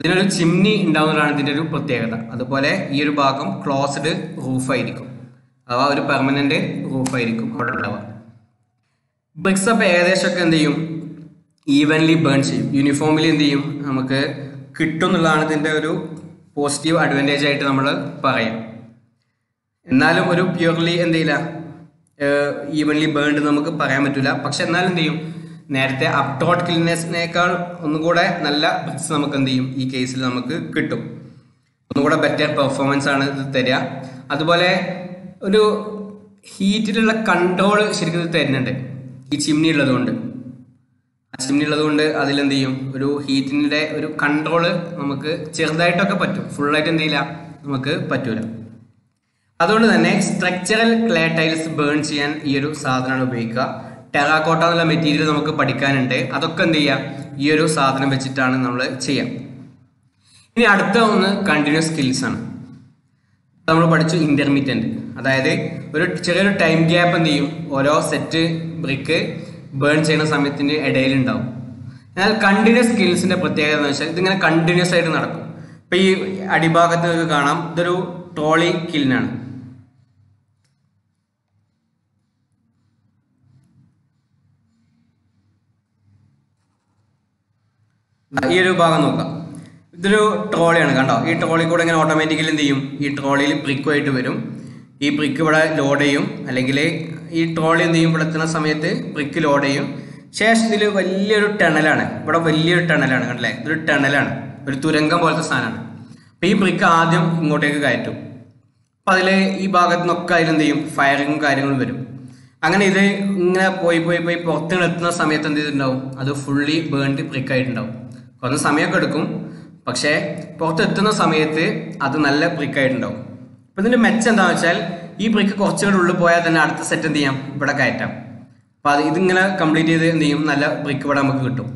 ഇതിനൊരു ചിമ്നി ഉണ്ടാവുന്നതാണ് ഇതിന്റെ ഒരു പ്രത്യേകത. അതുപോലെ ഈ ഒരു ഭാഗം ക്ലോസ്ഡ് റൂഫായിരിക്കും അഥവാ ഒരു പെർമനന്റ് റൂഫായിരിക്കും അവിടെ ഉണ്ടാവുക. ബ്രിക്സ് അപ്പോൾ ഏകദേശമൊക്കെ എന്ത് ചെയ്യും? ഈവൻലി ബേൺ ചെയ്യും. യൂണിഫോമിൽ എന്ത് ചെയ്യും? നമുക്ക് കിട്ടും എന്നുള്ളതാണ് ഇതിന്റെ ഒരു പോസിറ്റീവ് അഡ്വാന്റേജ് ആയിട്ട് നമ്മൾ പറയും. എന്നാലും ഒരു പ്യൂർലി എന്ത് ചെയ്യില്ല? ഈവൻലി ബേൺഡ് നമുക്ക് പറയാൻ പറ്റില്ല പക്ഷെ എന്നാലും എന്ത് ചെയ്യും? നേരത്തെ അപ്ടോട്ട് ക്ലീനസിനേക്കാൾ ഒന്നും കൂടെ നല്ല ബ്രിക്സ് നമുക്ക് എന്ത് ചെയ്യും? ഈ കേസിൽ നമുക്ക് കിട്ടും. ഒന്നുകൂടെ ബെറ്റർ പെർഫോമൻസ് ആണ് ഇത് തരിക അതുപോലെ ഒരു ഹീറ്റിലുള്ള കൺട്രോൾ ശരിക്കും ഇത് തരുന്നുണ്ട്. ഈ ചിമ്നി ഉള്ളതുകൊണ്ട്. ആ ചിമ്നി ഉള്ളതുകൊണ്ട് അതിലെന്ത് ചെയ്യും ഒരു ഹീറ്റിന്റെ ഒരു കൺട്രോൾ നമുക്ക് ചെറുതായിട്ടൊക്കെ പറ്റും. ഫുള്ളായിട്ട് എന്ത് ചെയ്യില്ല നമുക്ക് പറ്റൂല. അതുകൊണ്ട് തന്നെ സ്ട്രക്ചറൽ ക്ലേ ടൈൽസ് ബേൺ ചെയ്യാൻ ഈ ഒരു സാധനമാണ് ഉപയോഗിക്കുക. ടെറാക്കോട്ട എന്നുള്ള മെറ്റീരിയൽ നമുക്ക് പഠിക്കാനുണ്ട്. അതൊക്കെ എന്ത് ചെയ്യുക ഈ ഒരു സാധനം വെച്ചിട്ടാണ് നമ്മൾ ചെയ്യാം. ഇനി അടുത്ത ഒന്ന് കണ്ടിന്യൂസ് സ്കിൽസ് ആണ്. നമ്മൾ പഠിച്ചു ഇന്റർമീഡിയന്റ് അതായത് ഒരു ചെറിയൊരു ടൈം ഗ്യാപ്പ് എന്ത് ചെയ്യും? ഓരോ സെറ്റ് ബ്രിക്ക് ബേൺ ചെയ്യുന്ന സമയത്തിന് ഇടയിലുണ്ടാവും. എന്നാൽ കണ്ടിന്യൂസ് സ്കിൽസിന്റെ പ്രത്യേകത എന്ന് വെച്ചാൽ ഇതിങ്ങനെ കണ്ടിന്യൂസ് ആയിട്ട് നടക്കും. ഇപ്പൊ ഈ അടിഭാഗത്ത് നിങ്ങൾക്ക് കാണാം. ഇതൊരു ട്രോളി കില്ലിനാണ് ഈ ഒരു ഭാഗം നോക്കാം. ഇതൊരു ട്രോളിയാണ് കണ്ടോ? ഈ ട്രോളി കൂടെ ഇങ്ങനെ ഓട്ടോമാറ്റിക്കലി എന്ത് ചെയ്യും? ഈ ട്രോളിയിൽ ബ്രിക്കുമായിട്ട് വരും. ഈ ബ്രിക്ക് ഇവിടെ ലോഡ് ചെയ്യും. അല്ലെങ്കിൽ ഈ ട്രോളി എന്ത് ചെയ്യും? ഇവിടെ എത്തുന്ന സമയത്ത് ബ്രിക്ക് ലോഡ് ചെയ്യും. ശേഷം ഇതിൽ വലിയൊരു ടണലാണ്. ഇവിടെ വലിയൊരു ടണലാണ് കണ്ടല്ലേ? ഇതൊരു ടണലാണ്. ഒരു തുരങ്കം പോലത്തെ സാധനമാണ്. അപ്പോൾ ഈ ബ്രിക്ക് ആദ്യം ഇങ്ങോട്ടേക്ക് കയറ്റും. അപ്പം അതിൽ ഈ ഭാഗത്തു നിന്നൊക്കെ അതിലെന്ത് ചെയ്യും? ഫയറിങ്ങും കാര്യങ്ങളും വരും. അങ്ങനെ ഇത് ഇങ്ങനെ പോയി പോയി പോയി പുറത്തുനിന്ന് എത്തുന്ന സമയത്ത് എന്ത് ചെയ്തിട്ടുണ്ടാവും? അത് ഫുള്ളി ബേൺഡ് ബ്രിക്ക് ആയിട്ടുണ്ടാവും. കുറച്ച് സമയമൊക്കെ എടുക്കും. പക്ഷേ പുറത്തെത്തുന്ന സമയത്ത് അത് നല്ല ബ്രിക്ക് ആയിട്ടുണ്ടാവും അപ്പം ഇതിന്റെ മെച്ചം എന്താണെന്ന് വെച്ചാൽ ഈ ബ്രിക്ക് കുറച്ചുകൂടെ ഉള്ളിൽ പോയാൽ തന്നെ അടുത്ത സെറ്റ് എന്ത് ചെയ്യാം? ഇവിടെ കയറ്റാം. അപ്പം അത് ഇതിങ്ങനെ കംപ്ലീറ്റ് ചെയ്ത് എന്ത് ചെയ്യും? നല്ല ബ്രിക്ക് ഇവിടെ നമുക്ക് കിട്ടും.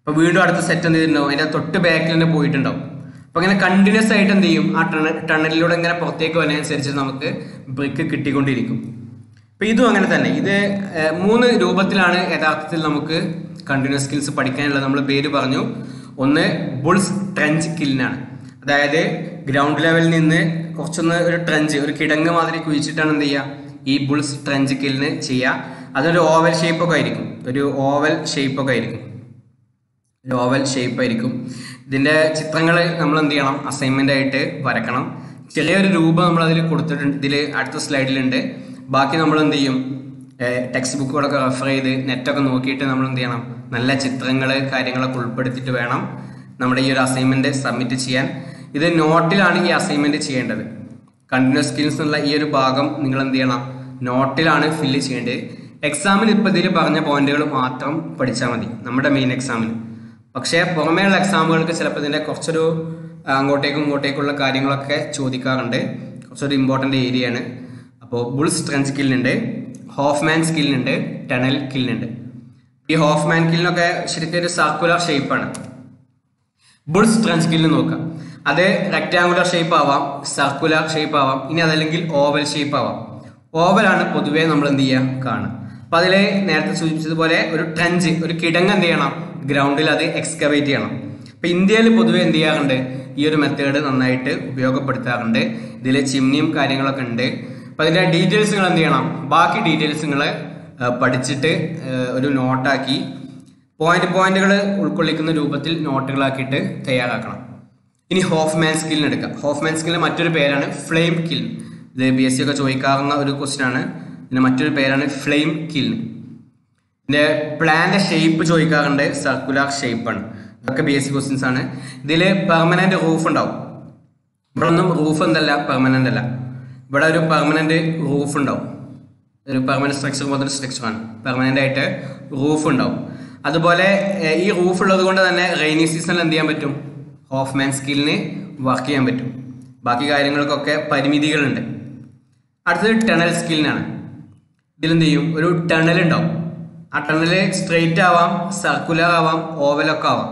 അപ്പോൾ വീണ്ടും അടുത്ത സെറ്റ് എന്ത് ചെയ്തിട്ടുണ്ടാവും? അതിന്റെ തൊട്ട് ബാക്കിൽ തന്നെ പോയിട്ടുണ്ടാവും. അപ്പോൾ ഇങ്ങനെ കണ്ടിന്യൂസ് ആയിട്ട് എന്ത് ചെയ്യും? ആ ടണ ടണലിലൂടെ ഇങ്ങനെ പുറത്തേക്ക് വരുന്നതനുസരിച്ച് നമുക്ക് ബ്രിക്ക് കിട്ടിക്കൊണ്ടിരിക്കും. അപ്പോൾ ഇതും അങ്ങനെ തന്നെ. ഇത് മൂന്ന് രൂപത്തിലാണ് യഥാർത്ഥത്തിൽ നമുക്ക് കണ്ടിന്യൂസ് സ്കിൽസ് പഠിക്കാനുള്ളത്. നമ്മൾ പേര് പറഞ്ഞു. ഒന്ന് ബുൾസ് ട്രഞ്ച് കില്ലിനാണ് അതായത് ഗ്രൗണ്ട് ലെവലിൽ നിന്ന് കുറച്ചൊന്ന് ഒരു ട്രഞ്ച് ഒരു കിടങ്ങ് മാതിരി കുഴിച്ചിട്ടാണ് എന്ത് ചെയ്യുക? ഈ ബുൾസ് ട്രഞ്ച് കില്ലിന് ചെയ്യുക. അതൊരു ഓവൽ ഷേപ്പൊക്കെ ആയിരിക്കും. ഒരു ഓവൽ ഷേപ്പൊക്കെ ആയിരിക്കും. ഒരു ഓവൽ ഷേപ്പ് ആയിരിക്കും. ഇതിന്റെ ചിത്രങ്ങൾ നമ്മൾ എന്ത് ചെയ്യണം? അസൈൻമെന്റ് ആയിട്ട് വരക്കണം. ചെറിയൊരു രൂപം നമ്മൾ അതിൽ കൊടുത്തിട്ടുണ്ട്. ഇതിൽ അടുത്ത സ്ലൈഡിലുണ്ട് ബാക്കി നമ്മൾ എന്ത് ചെയ്യും? ടെക്സ്റ്റ് ബുക്കുകളൊക്കെ റെഫർ ചെയ്ത് നെറ്റൊക്കെ നോക്കിയിട്ട് നമ്മൾ എന്ത് ചെയ്യണം നല്ല ചിത്രങ്ങൾ കാര്യങ്ങളൊക്കെ ഉൾപ്പെടുത്തിയിട്ട് വേണം നമ്മുടെ ഈ ഒരു അസൈൻമെന്റ് സബ്മിറ്റ് ചെയ്യാൻ. ഇത് നോട്ടിലാണ് ഈ അസൈൻമെന്റ് ചെയ്യേണ്ടത്. കണ്ടിന്യൂസ് സ്കിൽസ് എന്നുള്ള ഈ ഒരു ഭാഗം നിങ്ങൾ എന്ത് ചെയ്യണം നോട്ടിലാണ് ഫില്ല് ചെയ്യേണ്ടത് എക്സാമിന് ഇപ്പോൾ ഇതിൽ പറഞ്ഞ പോയിന്റുകൾ മാത്രം പഠിച്ചാൽ മതി. നമ്മുടെ മെയിൻ എക്സാമിന് പക്ഷേ പുറമേയുള്ള എക്സാമുകൾക്ക് ചിലപ്പോൾ ഇതിന്റെ കുറച്ചൊരു അങ്ങോട്ടേക്കും ഇങ്ങോട്ടേക്കുള്ള കാര്യങ്ങളൊക്കെ ചോദിക്കാറുണ്ട്. കുറച്ചൊരു ഇമ്പോർട്ടന്റ് ഏരിയയാണ് അപ്പോൾ ബുൾ സ്ട്രെങ് സ്കില്ലുണ്ട് ഹോഫ്മാൻ സ്കില്ലുണ്ട് ടണൽ കില്ലുണ്ട് ഈ ഹോഫ്മാൻ കില്ലിനൊക്കെ ശരിക്കും ഒരു സർക്കുലർ ഷേപ്പാണ് ബുൾസ് സ്ട്രെഞ്ച് സ്കില്ല് നോക്കാം. അത് റെക്റ്റാങ്കുലർ ഷേപ്പ് ആവാം സർക്കുലർ ഷേപ്പ് ആവാം ഇനി അതല്ലെങ്കിൽ ഓവൽ ഷേപ്പ് ആവാം. ഓവലാണ് പൊതുവേ നമ്മൾ എന്ത് ചെയ്യുക കാണുക. അപ്പൊ അതിൽ നേരത്തെ സൂചിപ്പിച്ചതുപോലെ ഒരു ട്രഞ്ച് ഒരു കിടങ്ങ് എന്ത് ചെയ്യണം? ഗ്രൗണ്ടിൽ അത് എക്സ്കവേറ്റ് ചെയ്യണം. അപ്പൊ ഇന്ത്യയിൽ പൊതുവേ എന്ത് ചെയ്യാറുണ്ട്? ഈ ഒരു മെത്തേഡ് നന്നായിട്ട് ഉപയോഗപ്പെടുത്താറുണ്ട്. ഇതിൽ ചിമ്നിയും കാര്യങ്ങളൊക്കെ ഉണ്ട്. അപ്പൊ അതിന്റെ ഡീറ്റെയിൽസ് നിങ്ങൾ എന്ത് ചെയ്യണം? ബാക്കി ഡീറ്റെയിൽസ് നിങ്ങൾ പഠിച്ചിട്ട് ഒരു നോട്ടാക്കി പോയിന്റ് പോയിന്റുകൾ ഉൾക്കൊള്ളിക്കുന്ന രൂപത്തിൽ നോട്ടുകളാക്കിയിട്ട് തയ്യാറാക്കണം. ഇനി ഹോഫ്മാൻ സ്കില്ലിന് എടുക്കാം. ഹോഫ്മാൻ സ്കില്ലിന് മറ്റൊരു പേരാണ് ഫ്ലെയിം കിൽ ഇത് ബി എസ് സി ഒക്കെ ചോദിക്കാവുന്ന ഒരു ക്വസ്റ്റ്യൻ ആണ്. ഇതിന് മറ്റൊരു പേരാണ് ഫ്ലെയിം കിൽ ഇതിന്റെ പ്ലാന്റെ ഷേപ്പ് ചോദിക്കാറുണ്ട്. സർക്കുലർ ഷേപ്പാണ് ഇതൊക്കെ ബി എസ് സി ക്വസ്റ്റ്യൻസ് ആണ്. ഇതിൽ പെർമനന്റ് റൂഫ് ഉണ്ടാവും. ഇവിടെ ഒന്നും റൂഫ് എന്തല്ല പെർമനന്റ് അല്ല. ഇവിടെ ഒരു പെർമനന്റ് റൂഫ് ഉണ്ടാവും. ഒരു പെർമനന്റ് സ്ട്രക്ചർ പോലത്തെ സ്ട്രക്ചറാണ് പെർമനന്റ് ആയിട്ട് റൂഫ് ഉണ്ടാവും. അതുപോലെ ഈ റൂഫ് ഉള്ളത് കൊണ്ട് തന്നെ റെയിനി സീസണിൽ എന്ത് ചെയ്യാൻ പറ്റും? ഹോഫ് മാൻ സ്കില്ലിന് വർക്ക് ചെയ്യാൻ പറ്റും. ബാക്കി കാര്യങ്ങൾക്കൊക്കെ പരിമിതികളുണ്ട്. അടുത്തത് ടണൽ സ്കില്ലിനാണ് ഇതിലെന്ത് ചെയ്യും? ഒരു ടണൽ ഉണ്ടാവും. ആ ടണൽ സ്ട്രെയിറ്റ് ആവാം സർക്കുലർ ആവാം ഓവലൊക്കെ ആവാം.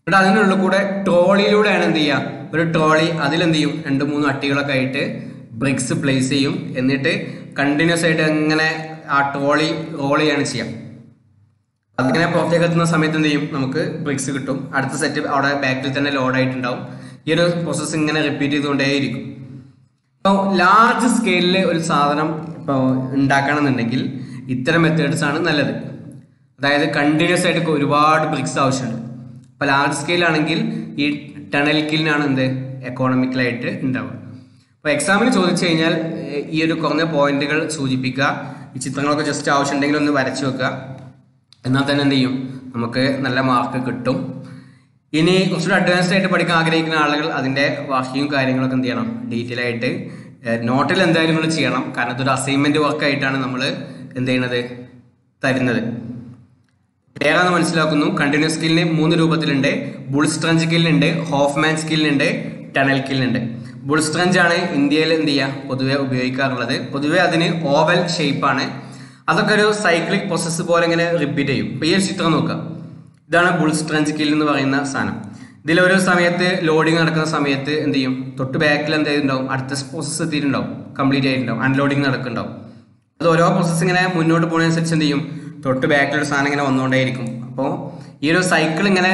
എന്നിട്ട് അതിനുള്ളിൽ കൂടെ ട്രോളിയിലൂടെയാണ് എന്ത് ചെയ്യുക? ഒരു ട്രോളി അതിലെന്ത് ചെയ്യും? രണ്ട് മൂന്ന് അട്ടികളൊക്കെ ആയിട്ട് ബ്രിക്സ് പ്ലേസ് ചെയ്യും. എന്നിട്ട് കണ്ടിന്യൂസ് ആയിട്ട് അങ്ങനെ ആ ട്രോളി റോൾ ചെയ്യാണ് ചെയ്യാം. അങ്ങനെ പുറത്തേക്ക് എത്തുന്ന സമയത്ത് എന്ത് ചെയ്യും? നമുക്ക് ബ്രിക്സ് കിട്ടും. അടുത്ത സെറ്റ് അവിടെ ബാക്കിൽ തന്നെ ലോഡ് ആയിട്ടുണ്ടാവും. ഈ ഒരു പ്രോസസ്സ് ഇങ്ങനെ റിപ്പീറ്റ് ചെയ്തുകൊണ്ടേയിരിക്കും. ഇപ്പോൾ ലാർജ് സ്കെയിലിൽ ഒരു സാധനം ഇപ്പോൾ ഉണ്ടാക്കണമെന്നുണ്ടെങ്കിൽ ഇത്തരം മെത്തേഡ്സ് ആണ് നല്ലത്. അതായത് കണ്ടിന്യൂസ് ആയിട്ട് ഒരുപാട് ബ്രിക്സ് ആവശ്യമുണ്ട്. അപ്പോൾ ലാർജ് സ്കെയിലാണെങ്കിൽ ഈ ടണൽ കില്ലിനാണ് എന്ത്? എക്കോണമിക്കലായിട്ട് ഉണ്ടാവുക. അപ്പോൾ എക്സാമിന് ചോദിച്ചു കഴിഞ്ഞാൽ ഈ ഒരു കുറഞ്ഞ പോയിന്റുകൾ സൂചിപ്പിക്കുക ഈ ചിത്രങ്ങളൊക്കെ ജസ്റ്റ് ആവശ്യമുണ്ടെങ്കിൽ ഒന്ന് വരച്ചു വെക്കുക. എന്നാൽ തന്നെ എന്ത് ചെയ്യും? നമുക്ക് നല്ല മാർക്ക് കിട്ടും. ഇനി കുറച്ചുകൂടി അഡ്വാൻസ്ഡ് ആയിട്ട് പഠിക്കാൻ ആഗ്രഹിക്കുന്ന ആളുകൾ അതിന്റെ വാക്കിയും കാര്യങ്ങളൊക്കെ എന്ത് ചെയ്യണം? ഡീറ്റെയിൽ ആയിട്ട് നോട്ടിൽ എന്തായാലും നിങ്ങൾ ചെയ്യണം. കാരണം ഇതൊരു അസൈൻമെന്റ് വർക്കായിട്ടാണ് നമ്മൾ എന്ത് ചെയ്യണത്? തരുന്നത്. ഏതാണെന്ന് മനസ്സിലാക്കുന്നു? കണ്ടിന്യൂസ് സ്കില്ലിന് മൂന്ന് രൂപത്തിലുണ്ട്. ബുൾ സ്ട്രഞ്ച് സ്കില്ലുണ്ട് ഹോഫ്മാൻ സ്കില്ലുണ്ട് ടണൽ കില്ലുണ്ട് ബുൾ സ്ട്രഞ്ച് ആണ് ഇന്ത്യയിൽ എന്ത് ചെയ്യുക? പൊതുവെ ഉപയോഗിക്കാറുള്ളത്. പൊതുവെ അതിന് ഓവൽ ഷേപ്പാണ്. അതൊക്കെ ഒരു സൈക്ലിക് പ്രോസസ്സ് പോലെ ഇങ്ങനെ റിപ്പീറ്റ് ചെയ്യും. ഇപ്പൊ ഈ ഒരു ചിത്രം നോക്കുക. ഇതാണ് ബുൾ സ്ട്രഞ്ച് കിൽ എന്ന് പറയുന്ന സാധനം. ഇതിൽ ഒരു സമയത്ത് ലോഡിങ് നടക്കുന്ന സമയത്ത് എന്ത് ചെയ്യും? തൊട്ട് ബാക്കിൽ എന്ത് ചെയ്തിട്ടുണ്ടാവും അടുത്ത പ്രോസസ്സ് എത്തിയിട്ടുണ്ടാവും. കംപ്ലീറ്റ് ആയിട്ടുണ്ടാവും. അൺലോഡിങ് നടക്കുന്നുണ്ടാവും. അത് ഓരോ പ്രോസസ്സ് ഇങ്ങനെ മുന്നോട്ട് പോകുന്നതനുസരിച്ച് എന്ത് ചെയ്യും? തൊട്ട് ബാക്കിലൊരു സാധനം ഇങ്ങനെ വന്നുകൊണ്ടേയിരിക്കും. അപ്പോൾ ഈ ഒരു സൈക്കിൾ ഇങ്ങനെ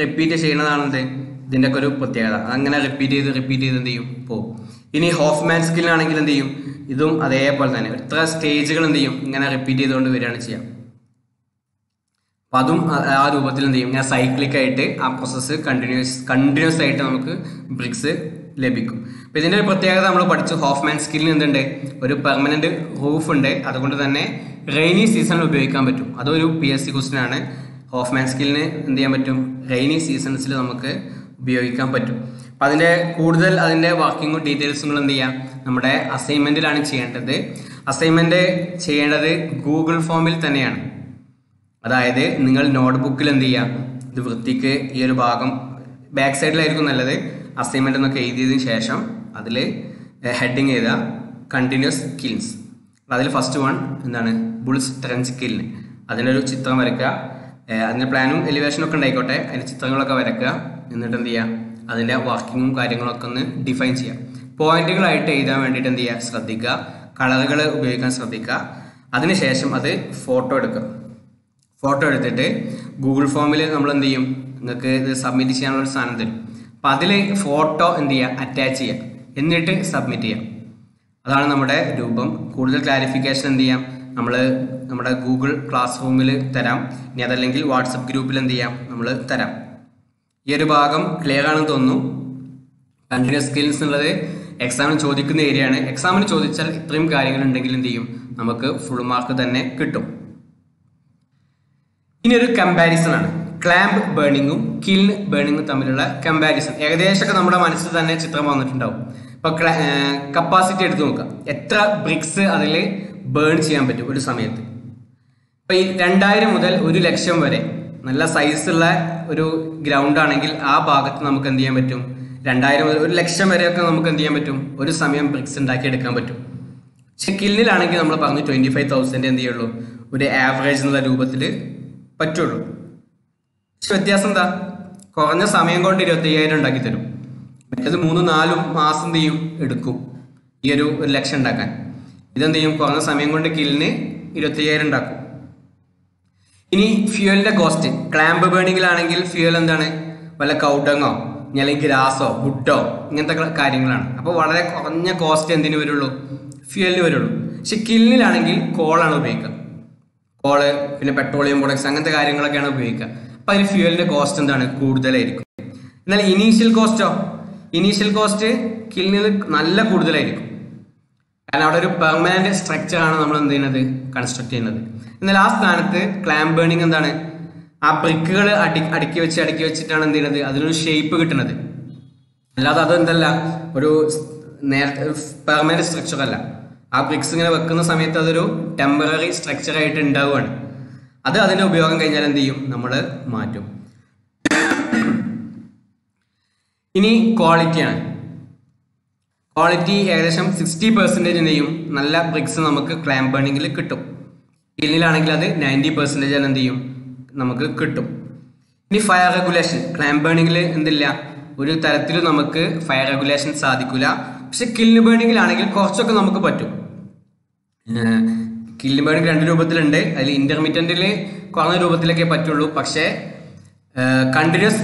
റിപ്പീറ്റ് ചെയ്യുന്നതാണ് എന്ത് ഇതിന്റെ ഒക്കെ ഒരു പ്രത്യേകത. അങ്ങനെ റിപ്പീറ്റ് ചെയ്ത് റിപ്പീറ്റ് ചെയ്ത് എന്ത് ചെയ്യും? പോകും ഇനി ഹോഫ്മാൻ സ്കില്ലാണെങ്കിൽ എന്ത് ചെയ്യും? ഇതും അതേപോലെ തന്നെ. എത്ര സ്റ്റേജുകൾ എന്ത് ചെയ്യും? ഇങ്ങനെ റിപ്പീറ്റ് ചെയ്തുകൊണ്ട് വരികയാണ് ചെയ്യാം. അപ്പം അതും ആ- രൂപത്തിൽ എന്ത് ചെയ്യും? ഇങ്ങനെ സൈക്ലിക്കായിട്ട് ആ പ്രോസസ്സ് കണ്ടിന്യൂസ് കണ്ടിന്യൂസ് ആയിട്ട് നമുക്ക് ബ്രിക്സ് ലഭിക്കും. അപ്പം അപ്പോൾ ഇതിന്റെ ഒരു പ്രത്യേകത നമ്മൾ പഠിച്ചു. ഹോഫ്മാൻ സ്കില്ലിന് എന്തുണ്ട്? ഒരു പെർമനന്റ് റൂഫ് ഉണ്ട്. അതുകൊണ്ട് തന്നെ റെയിനി സീസണിൽ ഉപയോഗിക്കാൻ പറ്റും. അതൊരു പി എസ് സി ക്വസ്റ്റിനാണ് ഹോഫ്മാൻ സ്കില്ലിന് എന്ത് ചെയ്യാൻ പറ്റും? റെയിനി സീസൺസിൽ നമുക്ക് ഉപയോഗിക്കാൻ പറ്റും. അപ്പം അതിന്റെ കൂടുതൽ അതിന്റെ വർക്കിങ്ങും ഡീറ്റെയിൽസും എന്ത് ചെയ്യാം? നമ്മുടെ അസൈൻമെന്റിലാണ് ചെയ്യേണ്ടത്. അസൈൻമെന്റ് ചെയ്യേണ്ടത് ഗൂഗിൾ ഫോമിൽ തന്നെയാണ്. അതായത് നിങ്ങൾ നോട്ട്ബുക്കിൽ എന്ത് ചെയ്യാം? ഇത് വൃത്തിക്ക് ഈ ഒരു ഭാഗം ബാക്ക് സൈഡിലായിരിക്കും നല്ലത്. അസൈൻമെന്റ് എന്നൊക്കെ എഴുതിയതിന് ശേഷം അതിൽ ഹെഡിങ് ചെയ്ത കണ്ടിന്യൂസ് കിൽസ് അതിൽ ഫസ്റ്റ് വൺ എന്താണ്? ബുൾസ് ട്രെഞ്ച് കില്ലിന് അതിനൊരു ചിത്രം വരയ്ക്കുക. അതിന്റെ പ്ലാനും എലിവേഷനും ഒക്കെ ഉണ്ടായിക്കോട്ടെ. അതിന്റെ ചിത്രങ്ങളൊക്കെ വരയ്ക്കുക. എന്നിട്ട് എന്ത് ചെയ്യുക അതിന്റെ വർക്കിങ്ങും കാര്യങ്ങളൊക്കെ ഒന്ന് ഡിഫൈൻ ചെയ്യുക പോയിന്റുകളായിട്ട് എഴുതാൻ വേണ്ടിയിട്ട് എന്ത് ചെയ്യുക ശ്രദ്ധിക്കുക. കളറുകൾ ഉപയോഗിക്കാൻ ശ്രദ്ധിക്കുക. അതിനുശേഷം അത് ഫോട്ടോ എടുക്കുക. ഫോട്ടോ എടുത്തിട്ട് ഗൂഗിൾ ഫോമിൽ നമ്മൾ എന്ത് ചെയ്യും? നിങ്ങൾക്ക് ഇത് സബ്മിറ്റ് ചെയ്യാനുള്ള ഒരു സാധനം തരും. അപ്പം അതിൽ ഫോട്ടോ എന്ത് ചെയ്യുക അറ്റാച്ച് ചെയ്യുക എന്നിട്ട് സബ്മിറ്റ് ചെയ്യാം. അതാണ് നമ്മുടെ രൂപം. കൂടുതൽ ക്ലാരിഫിക്കേഷൻ എന്ത് ചെയ്യാം? നമ്മൾ നമ്മുടെ ഗൂഗിൾ ക്ലാസ് റൂമിൽ തരാം. ഇനി അതല്ലെങ്കിൽ വാട്സപ്പ് ഗ്രൂപ്പിൽ എന്ത് ചെയ്യാം? നമ്മൾ തരാം. ഈ ഒരു ഭാഗം ക്ലിയർ ആണെന്ന് തോന്നുന്നു. കണ്ടിന്യൂസ് സ്കിൽസ് എന്നുള്ളത് എക്സാമിന് ചോദിക്കുന്ന ഏരിയ ആണ്. എക്സാമിന് ചോദിച്ചാൽ ഇത്രയും കാര്യങ്ങൾ ഉണ്ടെങ്കിൽ എന്ത് ചെയ്യും? നമുക്ക് ഫുൾ മാർക്ക് തന്നെ കിട്ടും. ഇനി ഒരു കമ്പാരിസൺ ആണ്. ക്ലാമ്പ് ബേണിങ്ങും കിൽ ബേണിങ്ങും തമ്മിലുള്ള കമ്പാരിസൺ ഏകദേശമൊക്കെ നമ്മുടെ മനസ്സിൽ തന്നെ ചിത്രം വന്നിട്ടുണ്ടാവും. ഇപ്പൊ കപ്പാസിറ്റി എടുത്ത് നോക്കാം. എത്ര ബ്രിക്സ് അതിൽ ബേൺ ചെയ്യാൻ പറ്റും ഒരു സമയത്ത്? ഇപ്പൊ ഈ രണ്ടായിരം മുതൽ ഒരു ലക്ഷം വരെ നല്ല സൈസുള്ള ഒരു ഗ്രൗണ്ട് ആണെങ്കിൽ ആ ഭാഗത്ത് നമുക്ക് എന്ത് ചെയ്യാൻ പറ്റും? രണ്ടായിരം ഒരു ലക്ഷം വരെയൊക്കെ നമുക്ക് എന്ത് ചെയ്യാൻ പറ്റും? ഒരു സമയം ബ്രിക്സ് ഉണ്ടാക്കി എടുക്കാൻ പറ്റും. പക്ഷെ കില്ലിലാണെങ്കിൽ നമ്മൾ പറഞ്ഞു ട്വന്റി ഫൈവ് തൗസൻഡ് എന്ത് ചെയ്യുള്ളൂ? ഒരു ആവറേജ് എന്നുള്ള രൂപത്തിൽ പറ്റുള്ളൂ. പക്ഷെ വ്യത്യാസം എന്താ? കുറഞ്ഞ സമയം കൊണ്ട് ഇരുപത്തി അയ്യായിരം ഉണ്ടാക്കി തരും. മറ്റേത് മൂന്ന് നാലും മാസം എന്ത് ചെയ്യും? എടുക്കും. ഈ ഒരു ഒരു ലക്ഷം ഉണ്ടാക്കാൻ. ഇതെന്ത് ചെയ്യും? കുറഞ്ഞ സമയം കൊണ്ട് കില്ലിന് ഇരുപത്തി അയ്യായിരം ഉണ്ടാക്കും. ഇനി ഫ്യൂലിന്റെ കോസ്റ്റ് ക്ലാമ്പ് ബേണിങ്ങിലാണെങ്കിൽ ഫ്യൂവൽ എന്താണ്? വല്ല കൗഡങ്ങോ അല്ലെങ്കിൽ ഗ്രാസോ വുഡോ ഇങ്ങനത്തെ കാര്യങ്ങളാണ്. അപ്പോൾ വളരെ കുറഞ്ഞ കോസ്റ്റ് എന്തിനു വരുള്ളൂ? ഫ്യൂവലിന് വരുള്ളൂ. പക്ഷെ കിലിനിലാണെങ്കിൽ കോളാണ് ഉപയോഗിക്കുക. കോൾ പിന്നെ പെട്രോളിയം പ്രൊഡക്ട്സ് അങ്ങനത്തെ കാര്യങ്ങളൊക്കെയാണ് ഉപയോഗിക്കുക. അപ്പം അതിന് ഫ്യൂലിന്റെ കോസ്റ്റ് എന്താണ്? കൂടുതലായിരിക്കും. എന്നാൽ ഇനീഷ്യൽ കോസ്റ്റോ ഇനീഷ്യൽ കോസ്റ്റ് കില്ലിന് നല്ല കൂടുതലായിരിക്കും. കാരണം അവിടെ ഒരു പെർമനന്റ് സ്ട്രക്ചർ ആണ് നമ്മൾ എന്ത് ചെയ്യുന്നത്? കൺസ്ട്രക്ട് ചെയ്യുന്നത്. എന്നാൽ ആ സ്ഥാനത്ത് ക്ലാം ബേണിംഗ് എന്താണ്? ആ ബ്രിക്കുകൾ അടി അടുക്കി വെച്ച് അടുക്കി വെച്ചിട്ടാണ് എന്ത് ചെയ്യുന്നത്? അതിനൊരു ഷേപ്പ് കിട്ടുന്നത്. അല്ലാതെ അതെന്തല്ല ഒരു നേരത്തെ പെർമനന്റ് സ്ട്രക്ചർ അല്ല. ആ ബ്രിക്സ് ഇങ്ങനെ വെക്കുന്ന സമയത്ത് അതൊരു ടെമ്പററി സ്ട്രക്ചർ ആയിട്ട് ഉണ്ടാവുകയാണ്. അത് അതിന്റെ ഉപയോഗം കഴിഞ്ഞാൽ എന്ത് ചെയ്യും? നമ്മൾ മാറ്റും. ഇനി ക്വാളിറ്റിയാണ് ക്വാളിറ്റി ഏകദേശം സിക്സ്റ്റി പെർസെന്റേജ് എന്ത് ചെയ്യും നല്ല ബ്രിക്സ് നമുക്ക് ക്ലാം ബേണിങ്ങിൽ കിട്ടും. കിന്നിലാണെങ്കിൽ അത് നയന്റി പെർസെന്റേജ് ആണ് എന്ത് ചെയ്യും? നമുക്ക് കിട്ടും. ഇനി ഫയർ റെഗുലേഷൻ ക്ലാം ബേണിങ്ങിൽ എന്തില്ല? ഒരു തരത്തിലും നമുക്ക് ഫയർ റെഗുലേഷൻ സാധിക്കില്ല പക്ഷെ കില്ല് ബേണിങ്ങിലാണെങ്കിൽ കുറച്ചൊക്കെ നമുക്ക് പറ്റും. കില്ല് ബേണിംഗ് രണ്ട് രൂപത്തിലുണ്ട്. അതിൽ ഇന്റർമീഡിയറ്റിൽ കുറഞ്ഞ രൂപത്തിലൊക്കെ പറ്റുള്ളൂ. പക്ഷേ കണ്ടിന്യൂസ്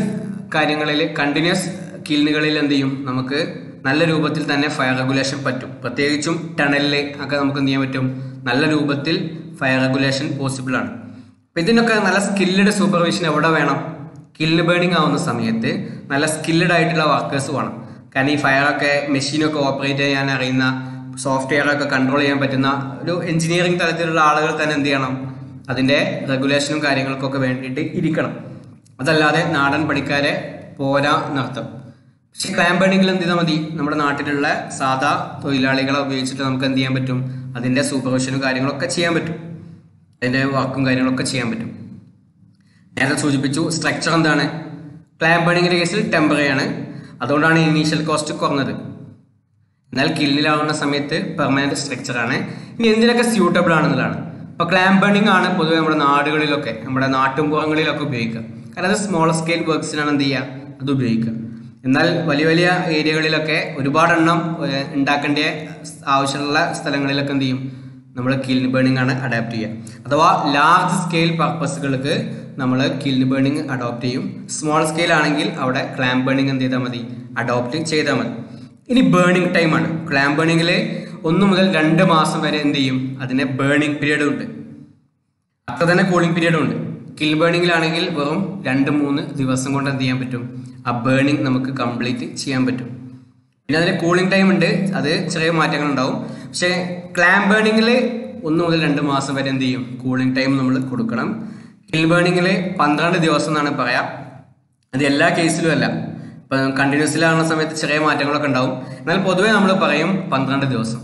കാര്യങ്ങളിൽ കണ്ടിന്യൂസ് കില്ലുകളിൽ എന്ത് ചെയ്യും? നമുക്ക് നല്ല രൂപത്തിൽ തന്നെ ഫയർ റെഗുലേഷൻ പറ്റും. പ്രത്യേകിച്ചും ടണലിൽ ഒക്കെ നമുക്ക് എന്ത് ചെയ്യാൻ പറ്റും? നല്ല രൂപത്തിൽ ഫയർ റെഗുലേഷൻ പോസിബിൾ ആണ്. അപ്പം ഇതിനൊക്കെ നല്ല സ്കില്ലഡ് സൂപ്പർവിഷൻ എവിടെ വേണം? കില്ല് ബേണിംഗ് ആവുന്ന സമയത്ത് നല്ല സ്കില്ലഡ് ആയിട്ടുള്ള വർക്കേഴ്സ് വേണം. കാരണം ഈ ഫയറൊക്കെ മെഷീനൊക്കെ ഓപ്പറേറ്റ് ചെയ്യാൻ അറിയുന്ന സോഫ്റ്റ്വെയർ ഒക്കെ കൺട്രോൾ ചെയ്യാൻ പറ്റുന്ന ഒരു എഞ്ചിനീയറിംഗ് തലത്തിലുള്ള ആളുകൾ തന്നെ എന്ത് ചെയ്യണം? അതിന്റെ റെഗുലേഷനും കാര്യങ്ങൾക്കൊക്കെ വേണ്ടിയിട്ട് ഇരിക്കണം. അതല്ലാതെ നാടൻ പണിക്കാരെ പോരാ നർത്തം. പക്ഷെ ക്ലാം ബേണിംഗിൽ എന്ത് ചെയ്താൽ മതി? നമ്മുടെ നാട്ടിലുള്ള സാധാ തൊഴിലാളികളെ ഉപയോഗിച്ചിട്ട് നമുക്ക് എന്ത് ചെയ്യാൻ പറ്റും? അതിന്റെ സൂപ്പർവിഷനും കാര്യങ്ങളൊക്കെ ചെയ്യാൻ പറ്റും. അതിന്റെ വർക്കും കാര്യങ്ങളൊക്കെ ചെയ്യാൻ പറ്റും. നേരത്തെ സൂചിപ്പിച്ചു സ്ട്രക്ചർ എന്താണ്? ക്ലാം ബേണിങ്ങിന്റെ കേസിൽ ടെമ്പറി ആണ്. അതുകൊണ്ടാണ് ഇനീഷ്യൽ കോസ്റ്റ് കുറഞ്ഞത്. എന്നാൽ കില്ലിലാവുന്ന സമയത്ത് പെർമനന്റ് സ്ട്രക്ചർ ആണ്. ഇനി എന്തിനൊക്കെ സ്യൂട്ടബിൾ ആണെന്നുള്ളതാണ്. അപ്പോൾ ക്ലാം ബേണിംഗ് ആണ് പൊതുവെ നമ്മുടെ നാടുകളിലൊക്കെ നമ്മുടെ നാട്ടുംപുറങ്ങളിലൊക്കെ ഉപയോഗിക്കുക. കാരണം അത് സ്മോൾ സ്കെയിൽ വർക്ക്സിനാണ് എന്ത് ചെയ്യുക? അത് ഉപയോഗിക്കുക. എന്നാൽ വലിയ വലിയ ഏരിയകളിലൊക്കെ ഒരുപാടെണ്ണം ഉണ്ടാക്കേണ്ട ആവശ്യമുള്ള സ്ഥലങ്ങളിലൊക്കെ എന്ത് ചെയ്യും? നമ്മൾ കിൽനി ബേണിംഗ് ആണ് അഡാപ്റ്റ് ചെയ്യുക. അഥവാ ലാർജ് സ്കെയിൽ പർപ്പസുകൾക്ക് നമ്മൾ കിൽനി ബേണിംഗ് അഡോപ്റ്റ് ചെയ്യും. സ്മോൾ സ്കെയിൽ ആണെങ്കിൽ അവിടെ ക്ലാം ബേണിംഗ് എന്ത് ചെയ്താൽ മതി? അഡോപ്റ്റ് ചെയ്താൽ മതി. ഇനി ബേണിംഗ് ടൈമാണ് ക്ലാം ബേണിംഗിൽ ഒന്ന് മുതൽ രണ്ട് മാസം വരെ എന്ത് ചെയ്യും? അതിന് ബേണിംഗ് പീരീഡ് ഉണ്ട്. അത്ര തന്നെ കൂളിംഗ് പീരീഡും ഉണ്ട്. കിൽ ബേണിംഗിലാണെങ്കിൽ വെറും രണ്ട് മൂന്ന് ദിവസം കൊണ്ട് എന്ത് ചെയ്യാൻ പറ്റും? ആ ബേണിംഗ് നമുക്ക് കംപ്ലീറ്റ് ചെയ്യാൻ പറ്റും. പിന്നെ അതിന് കൂളിംഗ് ടൈം ഉണ്ട്. അത് ചെറിയ മാറ്റങ്ങൾ ഉണ്ടാവും പക്ഷേ ക്ലാം ബേണിങ്ങിൽ ഒന്ന് മുതൽ രണ്ട് മാസം വരെ എന്ത് ചെയ്യും? കൂളിംഗ് ടൈം നമ്മൾ കൊടുക്കണം. കിൽ ബേണിങ്ങിൽ പന്ത്രണ്ട് ദിവസം എന്നാണ് പറയാം. അത് എല്ലാ കേസിലും അല്ല. ഇപ്പം കണ്ടിന്യൂസിലാകുന്ന സമയത്ത് ചെറിയ മാറ്റങ്ങളൊക്കെ ഉണ്ടാവും. എന്നാൽ പൊതുവേ നമ്മൾ പറയും പന്ത്രണ്ട് ദിവസം.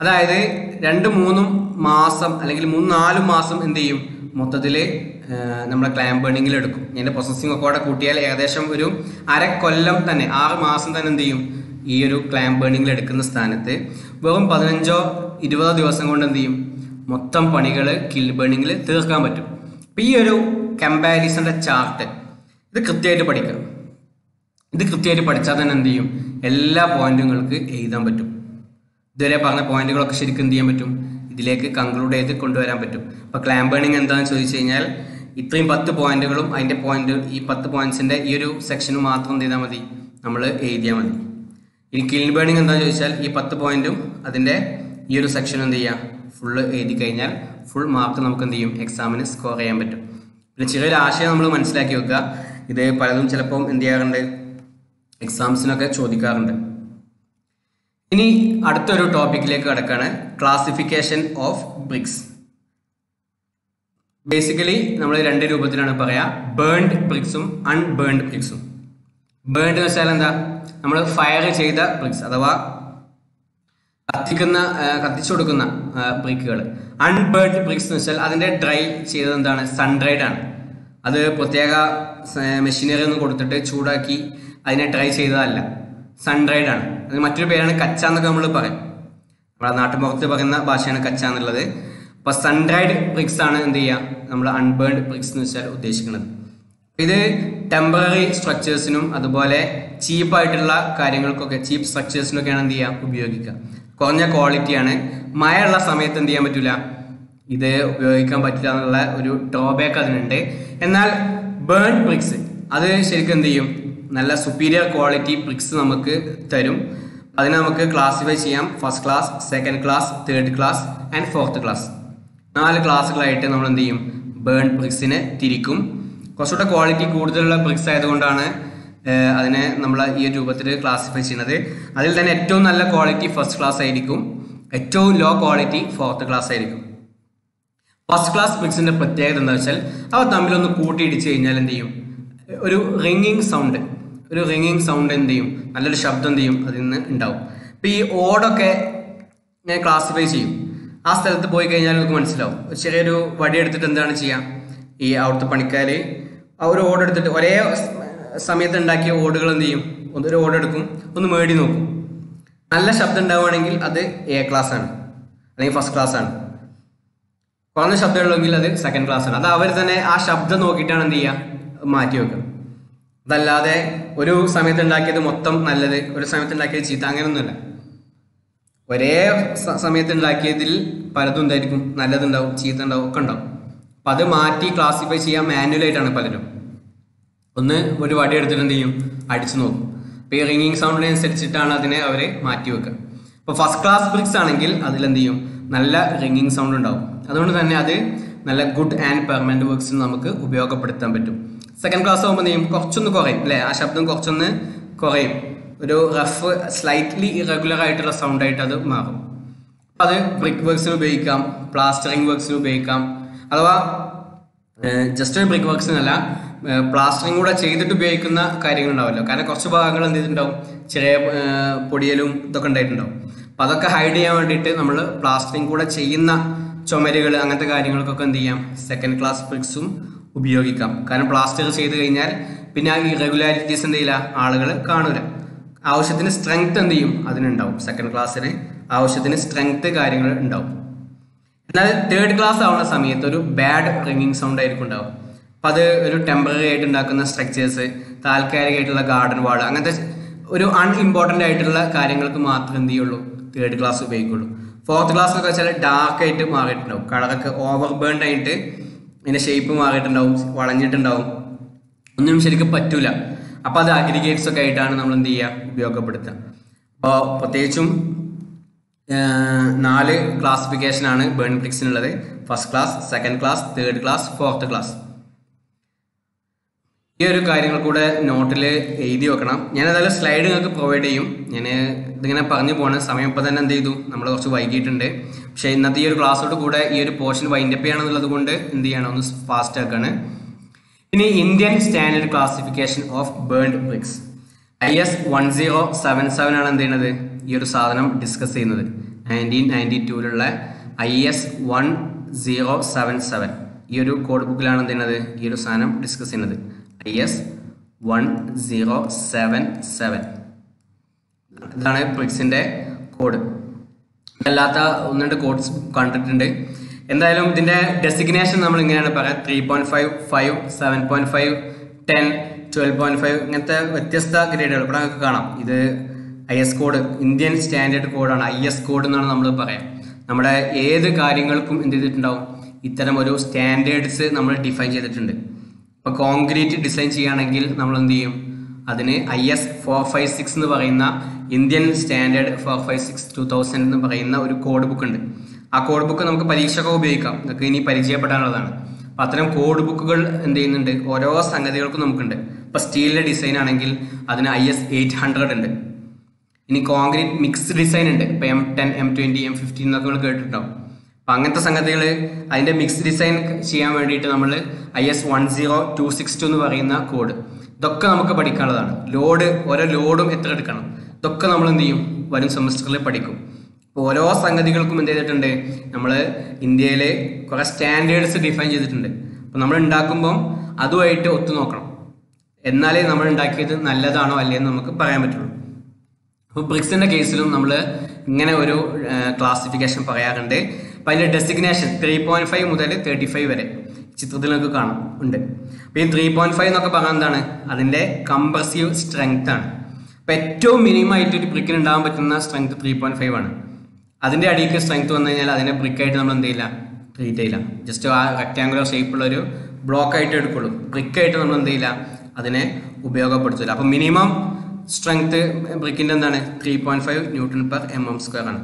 അതായത് രണ്ട് മൂന്നും മാസം അല്ലെങ്കിൽ മൂന്ന് നാലും മാസം എന്ത് ചെയ്യും? മൊത്തത്തിൽ നമ്മുടെ ക്ലാം ബേണിങ്ങിൽ എടുക്കും ഇതിന്റെ പ്രോസസ്സിംഗ് ഒക്കെ കൂടെ കൂട്ടിയാൽ ഏകദേശം ഒരു അര കൊല്ലം തന്നെ ആറ് മാസം തന്നെ എന്ത് ചെയ്യും? ഈ ഒരു ക്ലാം ബേണിങ്ങിൽ എടുക്കുന്ന സ്ഥാനത്ത് വെറും പതിനഞ്ചോ ഇരുപതോ ദിവസം കൊണ്ട് എന്ത് ചെയ്യും? മൊത്തം പണികൾ കിൽ ബേണിങ്ങിൽ തീർക്കാൻ പറ്റും. അപ്പം ഈ ഒരു കമ്പാരിസന്റെ ചാർട്ട് ഇത് കൃത്യമായിട്ട് പഠിക്കണം ഇത് കൃത്യമായിട്ട് പഠിച്ചാൽ തന്നെ എന്ത് ചെയ്യും? എല്ലാ പോയിന്റുകൾക്ക് എഴുതാൻ പറ്റും. ഇതുവരെ പറഞ്ഞ പോയിന്റുകളൊക്കെ ശരിക്കും എന്ത് ചെയ്യാൻ പറ്റും? ഇതിലേക്ക് കൺക്ലൂഡ് ചെയ്ത് കൊണ്ടുവരാൻ പറ്റും. അപ്പോൾ ക്ലാം ബേണിംഗ് എന്താണെന്ന് ചോദിച്ചു കഴിഞ്ഞാൽ ഇത്രയും പത്ത് പോയിന്റുകളും അതിന്റെ പോയിന്റ് ഈ പത്ത് പോയിന്റ്സിന്റെ ഈ ഒരു സെക്ഷനും മാത്രം എന്ത് ചെയ്താൽ മതി? നമ്മൾ എഴുതിയാൽ മതി. ഇനി കിൽ ബേണിംഗ് എന്താണെന്ന് ചോദിച്ചാൽ ഈ പത്ത് പോയിന്റും അതിന്റെ ഈ ഒരു സെക്ഷൻ എന്ത് ചെയ്യാം ഫുള്ള് എഴുതി കഴിഞ്ഞാൽ ഫുൾ മാർക്ക് നമുക്ക് എന്ത് ചെയ്യും? എക്സാമിന് സ്കോർ ചെയ്യാൻ പറ്റും. പിന്നെ ചെറിയൊരു ആശയം നമ്മൾ മനസ്സിലാക്കി വെക്കുക. ഇത് പലതും ചിലപ്പം എന്ത് ചെയ്യാറുണ്ട്? എക്സാംസിനൊക്കെ ചോദിക്കാറുണ്ട്. ഇനി അടുത്തൊരു ടോപ്പിക്കിലേക്ക് കിടക്കുകയാണ് ക്ലാസിഫിക്കേഷൻ ഓഫ് ബ്രിക്സ് ബേസിക്കലി നമ്മൾ രണ്ട് രൂപത്തിലാണ് പറയാ. ബേൺഡ് ബ്രിക്സും അൺബേൺഡ് ബ്രിക്സും ബേൺഡ് എന്ന് വെച്ചാൽ എന്താ? നമ്മൾ ഫയർ ചെയ്ത ബ്രിക്സ് അഥവാ കത്തിക്കുന്ന കത്തിച്ചു കൊടുക്കുന്ന ബ്രിക്കുകൾ അൺബേൺഡ് ബ്രിക്സ് എന്ന് വെച്ചാൽ അതിന്റെ ഡ്രൈ ചെയ്തത് എന്താണ്? സൺ ഡ്രൈഡ് ആണ്. അത് പ്രത്യേക മെഷീനറി ഒന്നും കൊടുത്തിട്ട് ചൂടാക്കി അതിനെ ഡ്രൈ ചെയ്തതല്ല. സൺ ഡ്രൈഡ് ആണ്. അതിന് മറ്റൊരു പേരാണ് കച്ച എന്നൊക്കെ നമ്മൾ പറയും. നമ്മുടെ നാട്ടുപുറത്ത് പറയുന്ന ഭാഷയാണ് കച്ച എന്നുള്ളത്. അപ്പൊ സൺ ഡ്രൈഡ് ബ്രിക്സ് ആണ് എന്ത് ചെയ്യുക? നമ്മൾ അൺബേൺഡ് ബ്രിക്സ് എന്ന് വെച്ചാൽ ഉദ്ദേശിക്കുന്നത്. ഇത് ടെമ്പററി സ്ട്രക്ചേഴ്സിനും അതുപോലെ ചീപ്പായിട്ടുള്ള കാര്യങ്ങൾക്കൊക്കെ ചീപ്പ് സ്ട്രക്ചേഴ്സിനൊക്കെയാണ് എന്ത് ചെയ്യുക? ഉപയോഗിക്കുക. കുറഞ്ഞ ക്വാളിറ്റിയാണ് മഴയുള്ള സമയത്ത് എന്ത് ചെയ്യാൻ പറ്റില്ല ഇത് ഉപയോഗിക്കാൻ പറ്റില്ല എന്നുള്ള ഒരു ഡ്രോബാക്ക് അതിനുണ്ട്. എന്നാൽ ബേൺ ബ്രിക്സ് അത് ശരിക്കും എന്ത് ചെയ്യും? നല്ല സുപ്പീരിയർ ക്വാളിറ്റി ബ്രിക്സ് നമുക്ക് തരും. അതിനെ നമുക്ക് ക്ലാസിഫൈ ചെയ്യാം. First class second class third class and fourth class നാല് ക്ലാസ്സുകളായിട്ട് നമ്മൾ എന്ത് ചെയ്യും? ബേൺ ബ്രിക്സിനെ തിരിക്കും. കുറച്ചുകൂടെ ക്വാളിറ്റി കൂടുതലുള്ള ബ്രിക്സ് ആയതുകൊണ്ടാണ് അതിനെ നമ്മൾ ഈ രൂപത്തിൽ ക്ലാസിഫൈ ചെയ്യുന്നത്. അതിൽ തന്നെ ഏറ്റവും നല്ല ക്വാളിറ്റി ഫസ്റ്റ് ക്ലാസ് ആയിരിക്കും. ഏറ്റവും ലോ ക്വാളിറ്റി ഫോർത്ത് ക്ലാസ് ആയിരിക്കും. ഫസ്റ്റ് ക്ലാസ് ബ്രിക്സിന്റെ പ്രത്യേകത എന്താ വെച്ചാൽ അവ തമ്മിലൊന്ന് കൂട്ടിയിടിച്ച് കഴിഞ്ഞാൽ എന്ത് ചെയ്യും? ഒരു റിങ്ങിങ് സൗണ്ട് ഒരു റിങ്ങിങ് സൗണ്ട് എന്ത് ചെയ്യും? നല്ലൊരു ശബ്ദം എന്ത് ചെയ്യും? അതിൽ നിന്ന് ഉണ്ടാവും. ഇപ്പൊ ഈ ഓടൊക്കെ ഞാൻ ക്ലാസിഫൈ ചെയ്യും. ആ സ്ഥലത്ത് പോയി കഴിഞ്ഞാൽ നിങ്ങൾക്ക് മനസ്സിലാവും. ചെറിയൊരു വടി എടുത്തിട്ട് എന്താണ് ചെയ്യാം? ഈ അവിടുത്തെ പണിക്കാർ ആ ഒരു ഓട് എടുത്തിട്ട് ഒരേ സമയത്ത് ഉണ്ടാക്കിയ ഓടുകൾ എന്ത് ചെയ്യും? ഒന്നൊരു ഓട് എടുക്കും ഒന്ന് മേടി നോക്കും. നല്ല ശബ്ദം ഉണ്ടാവുകയാണെങ്കിൽ അത് എ ക്ലാസ് ആണ്. അല്ലെങ്കിൽ ഫസ്റ്റ് ക്ലാസ് ആണ്. കുറഞ്ഞ ശബ്ദമുള്ളെങ്കിൽ അത് സെക്കൻഡ് ക്ലാസ് ആണ്. അത് അവർ തന്നെ ആ ശബ്ദം നോക്കിയിട്ടാണ് എന്ത് ചെയ്യുക മാറ്റി വെക്കുക. അതല്ലാതെ ഒരു സമയത്ത് ഉണ്ടാക്കിയത് മൊത്തം നല്ലത് ഒരു സമയത്ത് ഉണ്ടാക്കിയത് ചീത്ത അങ്ങനെയൊന്നുമില്ല. ഒരേ സമയത്ത് ഉണ്ടാക്കിയതിൽ പലതും എന്തായിരിക്കും? നല്ലതുണ്ടാവും ചീത്ത ഉണ്ടാവും ഒക്കെ ഉണ്ടാവും. അപ്പം അത് മാറ്റി ക്ലാസിഫൈ ചെയ്യാൻ മാനുവലായിട്ടാണ് പലരും. ഒന്ന് ഒരു വടി എടുത്തിട്ട് എന്ത് ചെയ്യും? അടിച്ചു നോക്കും. അപ്പോൾ ഈ റിങ്ങിങ് സൗണ്ടിനനുസരിച്ചിട്ടാണ് അതിനെ അവരെ മാറ്റി വെക്കുക. അപ്പോൾ ഫസ്റ്റ് ക്ലാസ് ബ്രിക്സ് ആണെങ്കിൽ അതിൽ എന്ത് ചെയ്യും? നല്ല റിങ്ങിങ് സൗണ്ട് ഉണ്ടാവും. അതുകൊണ്ട് തന്നെ അത് നല്ല ഗുഡ് ആൻഡ് പെർമനന്റ് വർക്ക്സ് നമുക്ക് ഉപയോഗപ്പെടുത്താൻ പറ്റും. സെക്കൻഡ് ക്ലാസ് ആകുമ്പോൾ നെയ്യും കുറച്ചൊന്ന് കുറയും അല്ലേ? ആ ശബ്ദം കുറച്ചൊന്ന് കുറയും. ഒരു റഫ് സ്ലൈറ്റ്ലി ഇറഗുലർ ആയിട്ടുള്ള സൗണ്ട് ആയിട്ട് അത് മാറും. അത് ബ്രിക്ക് വർക്ക്സിന് ഉപയോഗിക്കാം പ്ലാസ്റ്ററിംഗ് വർക്ക്സിന് ഉപയോഗിക്കാം അഥവാ ജസ്റ്റ് ഒരു ബ്രിക്ക് വർക്ക്സിനല്ല പ്ലാസ്റ്ററിംഗ് കൂടെ ചെയ്തിട്ട് ഉപയോഗിക്കുന്ന കാര്യങ്ങൾ ഉണ്ടാവുമല്ലോ. കാരണം കുറച്ച് ഭാഗങ്ങൾ എന്ത് ചെയ്തിട്ടുണ്ടാവും? ചെറിയ പൊടിയലും ഇതൊക്കെ ഉണ്ടായിട്ടുണ്ടാവും. അപ്പം അതൊക്കെ ഹൈഡ് ചെയ്യാൻ വേണ്ടിയിട്ട് നമ്മൾ പ്ലാസ്റ്ററിംഗ് കൂടെ ചെയ്യുന്ന ചുമരുകൾ അങ്ങനത്തെ കാര്യങ്ങൾക്കൊക്കെ എന്ത് ചെയ്യാം? സെക്കൻഡ് ക്ലാസ് ബ്രിക്സും ഉപയോഗിക്കാം. കാരണം പ്ലാസ്റ്റർ ചെയ്ത് കഴിഞ്ഞാൽ പിന്നെ ആ ഇറഗുലാരിറ്റീസ് എന്ത് ചെയ്യില്ല? ആളുകൾ കാണൂല. ആവശ്യത്തിന് സ്ട്രെങ്ത് എന്ത് ചെയ്യും? അതിനുണ്ടാവും. സെക്കൻഡ് ക്ലാസ്സിന് ആവശ്യത്തിന് സ്ട്രെങ്ത് കാര്യങ്ങൾ ഉണ്ടാവും. എന്നാൽ തേർഡ് ക്ലാസ് ആവുന്ന സമയത്ത് ഒരു ബാഡ് റിങ്ങിങ് സൗണ്ട് ആയിരിക്കും ഉണ്ടാവും. അപ്പം അത് ഒരു ടെമ്പററി ആയിട്ട് ഉണ്ടാക്കുന്ന സ്ട്രക്ചേഴ്സ് താൽക്കാലികമായിട്ടുള്ള ഗാർഡൻ വാൾ അങ്ങനത്തെ ഒരു അൺഇമ്പോർട്ടന്റ് ആയിട്ടുള്ള കാര്യങ്ങൾക്ക് മാത്രം എന്ത് ചെയ്യുള്ളൂ? Third class ഉപയോഗിക്കുള്ളൂ. ഫോർത്ത് ക്ലാസ്സിലൊക്കെ വെച്ചാൽ ഡാർക്ക് ആയിട്ട് മാറിയിട്ടുണ്ടാവും. കളറൊക്കെ ഓവർ ബേൺഡ് ആയിട്ട് അതിന്റെ ഷേപ്പ് മാറിയിട്ടുണ്ടാവും വളഞ്ഞിട്ടുണ്ടാവും. ഒന്നും ശരിക്കും പറ്റൂല. അപ്പോൾ അത് അഗ്രിഗേറ്റ്സ് ഒക്കെ ആയിട്ടാണ് നമ്മൾ എന്ത് ചെയ്യുക? ഉപയോഗപ്പെടുത്തുക. അപ്പോൾ പ്രത്യേകിച്ചും നാല് ക്ലാസിഫിക്കേഷൻ ആണ് burn ബ്രിക്സിനുള്ളത് first class second class third class fourth class ഈ ഒരു കാര്യങ്ങൾ കൂടെ നോട്ടിൽ എഴുതി വെക്കണം. ഞാൻ ഏതായാലും സ്ലൈഡ് നിങ്ങൾക്ക് പ്രൊവൈഡ് ചെയ്യും. ഞാൻ ഇതിങ്ങനെ പറഞ്ഞു പോകണം സമയം ഇപ്പോൾ തന്നെ എന്ത് ചെയ്തു നമ്മൾ കുറച്ച് വൈകിയിട്ടുണ്ട് പക്ഷേ ഇന്നത്തെ ഈ ഒരു ക്ലാസ്സോട് കൂടെ ഈ ഒരു പോർഷൻ വൈൻഡപ്പ് ചെയ്യണമെന്നുള്ളത് കൊണ്ട് എന്ത് ചെയ്യണം? ഒന്ന് ഫാസ്റ്റ് ആക്കാണ്. ഇനി Indian standard classification of burned bricks I S one zero seven seven ആണ് എന്ത് ചെയ്യുന്നത് ഈ ഒരു സാധനം ഡിസ്കസ് ചെയ്യുന്നത്. Nineteen ninety ടൂവിലുള്ള I S one zero seven seven ഈ ഒരു കോഡ് ബുക്കിലാണ് എന്ത് ചെയ്യുന്നത് ഈ ഒരു സാധനം ഡിസ്കസ് ചെയ്യുന്നത്. I S one zero seven seven ഇതാണ് ബ്രിക്സിന്റെ കോഡ് അല്ലാത്ത ഒന്ന് രണ്ട് കോഡ്സ് കണ്ടിട്ടുണ്ട്. എന്തായാലും ഇതിന്റെ ഡെസിഗ്നേഷൻ നമ്മൾ ഇങ്ങനെയാണ് പറയാം. Three point five five seven point five ten twelve point five ഇങ്ങനത്തെ വ്യത്യസ്ത ഗ്രേഡുകൾ ഇവിടെ നമുക്ക് കാണാം. ഇത് I S code Indian standard കോഡാണ് ഐ എസ് കോഡ് എന്നാണ് നമ്മൾ പറയാം. നമ്മുടെ ഏത് കാര്യങ്ങൾക്കും എന്ത് ചെയ്തിട്ടുണ്ടാവും? ഇത്തരം ഒരു സ്റ്റാൻഡേർഡ്സ് നമ്മൾ ഡിഫൈൻ ചെയ്തിട്ടുണ്ട്. ഇപ്പോൾ കോൺക്രീറ്റ് ഡിസൈൻ ചെയ്യുകയാണെങ്കിൽ നമ്മൾ എന്ത് ചെയ്യും? അതിന് I S four five six എന്ന് പറയുന്ന Indian standard four five six two thousand എന്ന് പറയുന്ന ഒരു കോഡ് ബുക്ക് ഉണ്ട്. ആ കോഡ് ബുക്ക് നമുക്ക് പരീക്ഷയ്ക്ക് ഉപയോഗിക്കാം. നിങ്ങൾക്ക് ഇനി പരിചയപ്പെടാനുള്ളതാണ്. അപ്പം അത്തരം കോഡ് ബുക്കുകൾ എന്ത് ചെയ്യുന്നുണ്ട്? ഓരോ സംഗതികൾക്കും നമുക്കുണ്ട്. ഇപ്പം സ്റ്റീലിന്റെ ഡിസൈൻ ആണെങ്കിൽ അതിന് ഐ എസ് എയ്റ്റ് ഹൺഡ്രഡ് ഉണ്ട്. ഇനി കോൺക്രീറ്റ് മിക്സ് ഡിസൈൻ ഉണ്ട്. ഇപ്പം M ten M twenty M fifteen എന്നൊക്കെ നമ്മൾ കേട്ടിട്ടുണ്ടാവും. അപ്പം അങ്ങനത്തെ സംഗതികൾ അതിന്റെ മിക്സ് ഡിസൈൻ ചെയ്യാൻ വേണ്ടിയിട്ട് നമ്മൾ I S one zero two six two എന്ന് പറയുന്ന കോഡ് ഇതൊക്കെ നമുക്ക് പഠിക്കാനുള്ളതാണ്. ലോഡ് ഓരോ ലോഡും എത്ര എടുക്കണം? ഇതൊക്കെ നമ്മൾ എന്ത് ചെയ്യും? വരും സെമസ്റ്ററിൽ പഠിക്കും. അപ്പോൾ ഓരോ സംഗതികൾക്കും എന്ത് ചെയ്തിട്ടുണ്ട്? നമ്മൾ ഇന്ത്യയിലെ കുറേ സ്റ്റാൻഡേർഡ്സ് ഡിഫൈൻ ചെയ്തിട്ടുണ്ട്. അപ്പോൾ നമ്മൾ ഉണ്ടാക്കുമ്പം അതുമായിട്ട് ഒത്തു നോക്കണം. എന്നാലേ നമ്മൾ ഉണ്ടാക്കിയത് നല്ലതാണോ അല്ലയെന്ന് നമുക്ക് പറയാൻ പറ്റുള്ളൂ. അപ്പോൾ ബ്രിക്സിന്റെ കേസിലും നമ്മൾ ഇങ്ങനെ ഒരു ക്ലാസിഫിക്കേഷൻ പറയാറുണ്ട്. അപ്പം അതിന്റെ ഡെസിഗ്നേഷൻ ത്രീ പോയിന്റ് ഫൈവ് മുതൽ തേർട്ടി ഫൈവ് വരെ ചിത്രത്തിൽ നമുക്ക് കാണാം ഉണ്ട്. അപ്പോൾ ഈ ത്രീ പോയിന്റ് ഫൈവ് എന്നൊക്കെ പറഞ്ഞാൽ എന്താണ്? അതിന്റെ കംപ്രസീവ് സ്ട്രെങ്ത് ആണ്. അപ്പോൾ ഏറ്റവും മിനിമം ആയിട്ട് ഒരു ബ്രിക്കിന് ഉണ്ടാകാൻ പറ്റുന്ന സ്ട്രെങ്ത് ത്രീ പോയിന്റ് ഫൈവ് ആണ്. അതിന്റെ അടിയിലേക്ക് സ്ട്രെങ്ത് വന്നു കഴിഞ്ഞാൽ അതിനെ ബ്രിക്കായിട്ട് നമ്മൾ എന്ത് ചെയ്യില്ല? ട്രീറ്റ് ചെയ്യില്ല. ജസ്റ്റ് ആ റെക്ടാങ്കുലർ ഷേപ്പുള്ള ഒരു ബ്ലോക്ക് ആയിട്ട് എടുക്കുള്ളൂ. ബ്രിക്കായിട്ട് നമ്മൾ എന്ത് ചെയ്യില്ല? അതിനെ ഉപയോഗപ്പെടുത്തില്ല അപ്പം മിനിമം സ്ട്രെങ്ത് ബ്രിക്കിന്റെ എന്താണ്? Three point five newton per M M square ആണ്.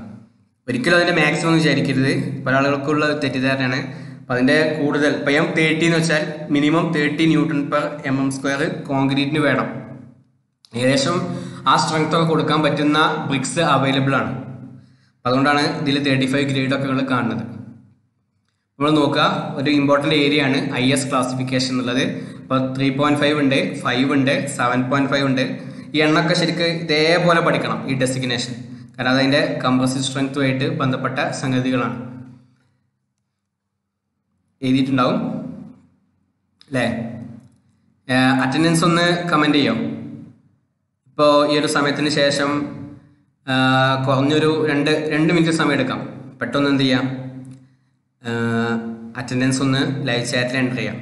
ഒരിക്കലും അതിന്റെ മാക്സിമം വിചാരിക്കരുത്. പല ആളുകൾക്കുള്ള തെറ്റിദ്ധാരണയാണ്. അപ്പം അതിന്റെ കൂടുതൽ ഇപ്പം എം തേർട്ടി എന്ന് വെച്ചാൽ minimum thirty newton per M M square കോൺക്രീറ്റിന് വേണം. ഏകദേശം ആ സ്ട്രെങ്ത് ഒക്കെ കൊടുക്കാൻ പറ്റുന്ന ബ്രിക്സ് അവൈലബിൾ ആണ്. അപ്പം അതുകൊണ്ടാണ് ഇതിൽ തേർട്ടി ഫൈവ് ഗ്രേഡ് ഒക്കെ നിങ്ങൾ കാണുന്നത്. നമ്മൾ നോക്കുക ഒരു ഇമ്പോർട്ടന്റ് ഏരിയ ആണ് ഐ എസ് ക്ലാസിഫിക്കേഷൻ എന്നുള്ളത്. ഇപ്പോൾ ത്രീ പോയിന്റ് ഫൈവ് ഉണ്ട് ഫൈവ് ഉണ്ട് സെവൻ പോയിന്റ് ഫൈവ് ഉണ്ട്. ഈ എണ്ണൊക്കെ ശരിക്ക് ഇതേപോലെ പഠിക്കണം ഈ ഡെസിഗ്നേഷൻ കാരണം അതതിന്റെ കമ്പോസിറ്റ് സ്ട്രെങ്ത്തുമായിട്ട് ബന്ധപ്പെട്ട സംഗതികളാണ്. എഴുതിയിട്ടുണ്ടാവും. അല്ലേ? അറ്റൻഡൻസ് ഒന്ന് കമന്റ് ചെയ്യാം? ഇപ്പോൾ ഈ ഒരു സമയത്തിന് ശേഷം കുറഞ്ഞൊരു രണ്ട് രണ്ട് മിനിറ്റ് സമയം എടുക്കാം പെട്ടെന്ന് എന്ത് ചെയ്യാം? അറ്റൻഡൻസ് ഒന്ന് ലൈവ് ചാറ്റിൽ എന്റർ ചെയ്യാം.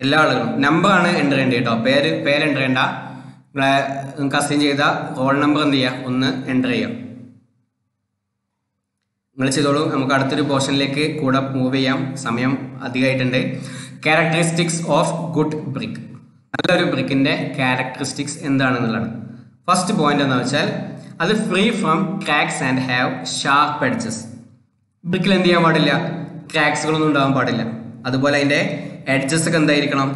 എല്ലാ ആളുകളും. നമ്പറാണ് എന്റർ ചെയ്യേണ്ടത് കേട്ടോ. പേര് പേര് എന്റർ ചെയ്യണ്ട. നിങ്ങളെ നിങ്ങൾക്ക് അസൈൻ ചെയ്ത റോൾ നമ്പർ എന്ത് ചെയ്യാം? ഒന്ന് എന്റർ ചെയ്യാം. നിങ്ങൾ ചെയ്തോളൂ. നമുക്ക് അടുത്തൊരു പോർഷനിലേക്ക് കൂടെ മൂവ് ചെയ്യാം. സമയം അധികമായിട്ടുണ്ട്. ക്യാരക്ടറിസ്റ്റിക്സ് ഓഫ് ഗുഡ് ബ്രിക്ക് നല്ലൊരു ബ്രിക്കിന്റെ ക്യാരക്ടറിസ്റ്റിക്സ് എന്താണെന്നുള്ളതാണ്. ഫസ്റ്റ് പോയിന്റ് എന്ന് വെച്ചാൽ അത് free from cracks and have sharp edges ബ്രിക്കിൽ എന്ത് ചെയ്യാൻ പാടില്ല? ക്രാക്സുകളൊന്നും ഉണ്ടാകാൻ പാടില്ല. അതുപോലെ അതിന്റെ എഡ്ജസ് ഒക്കെ എന്തായിരിക്കണം?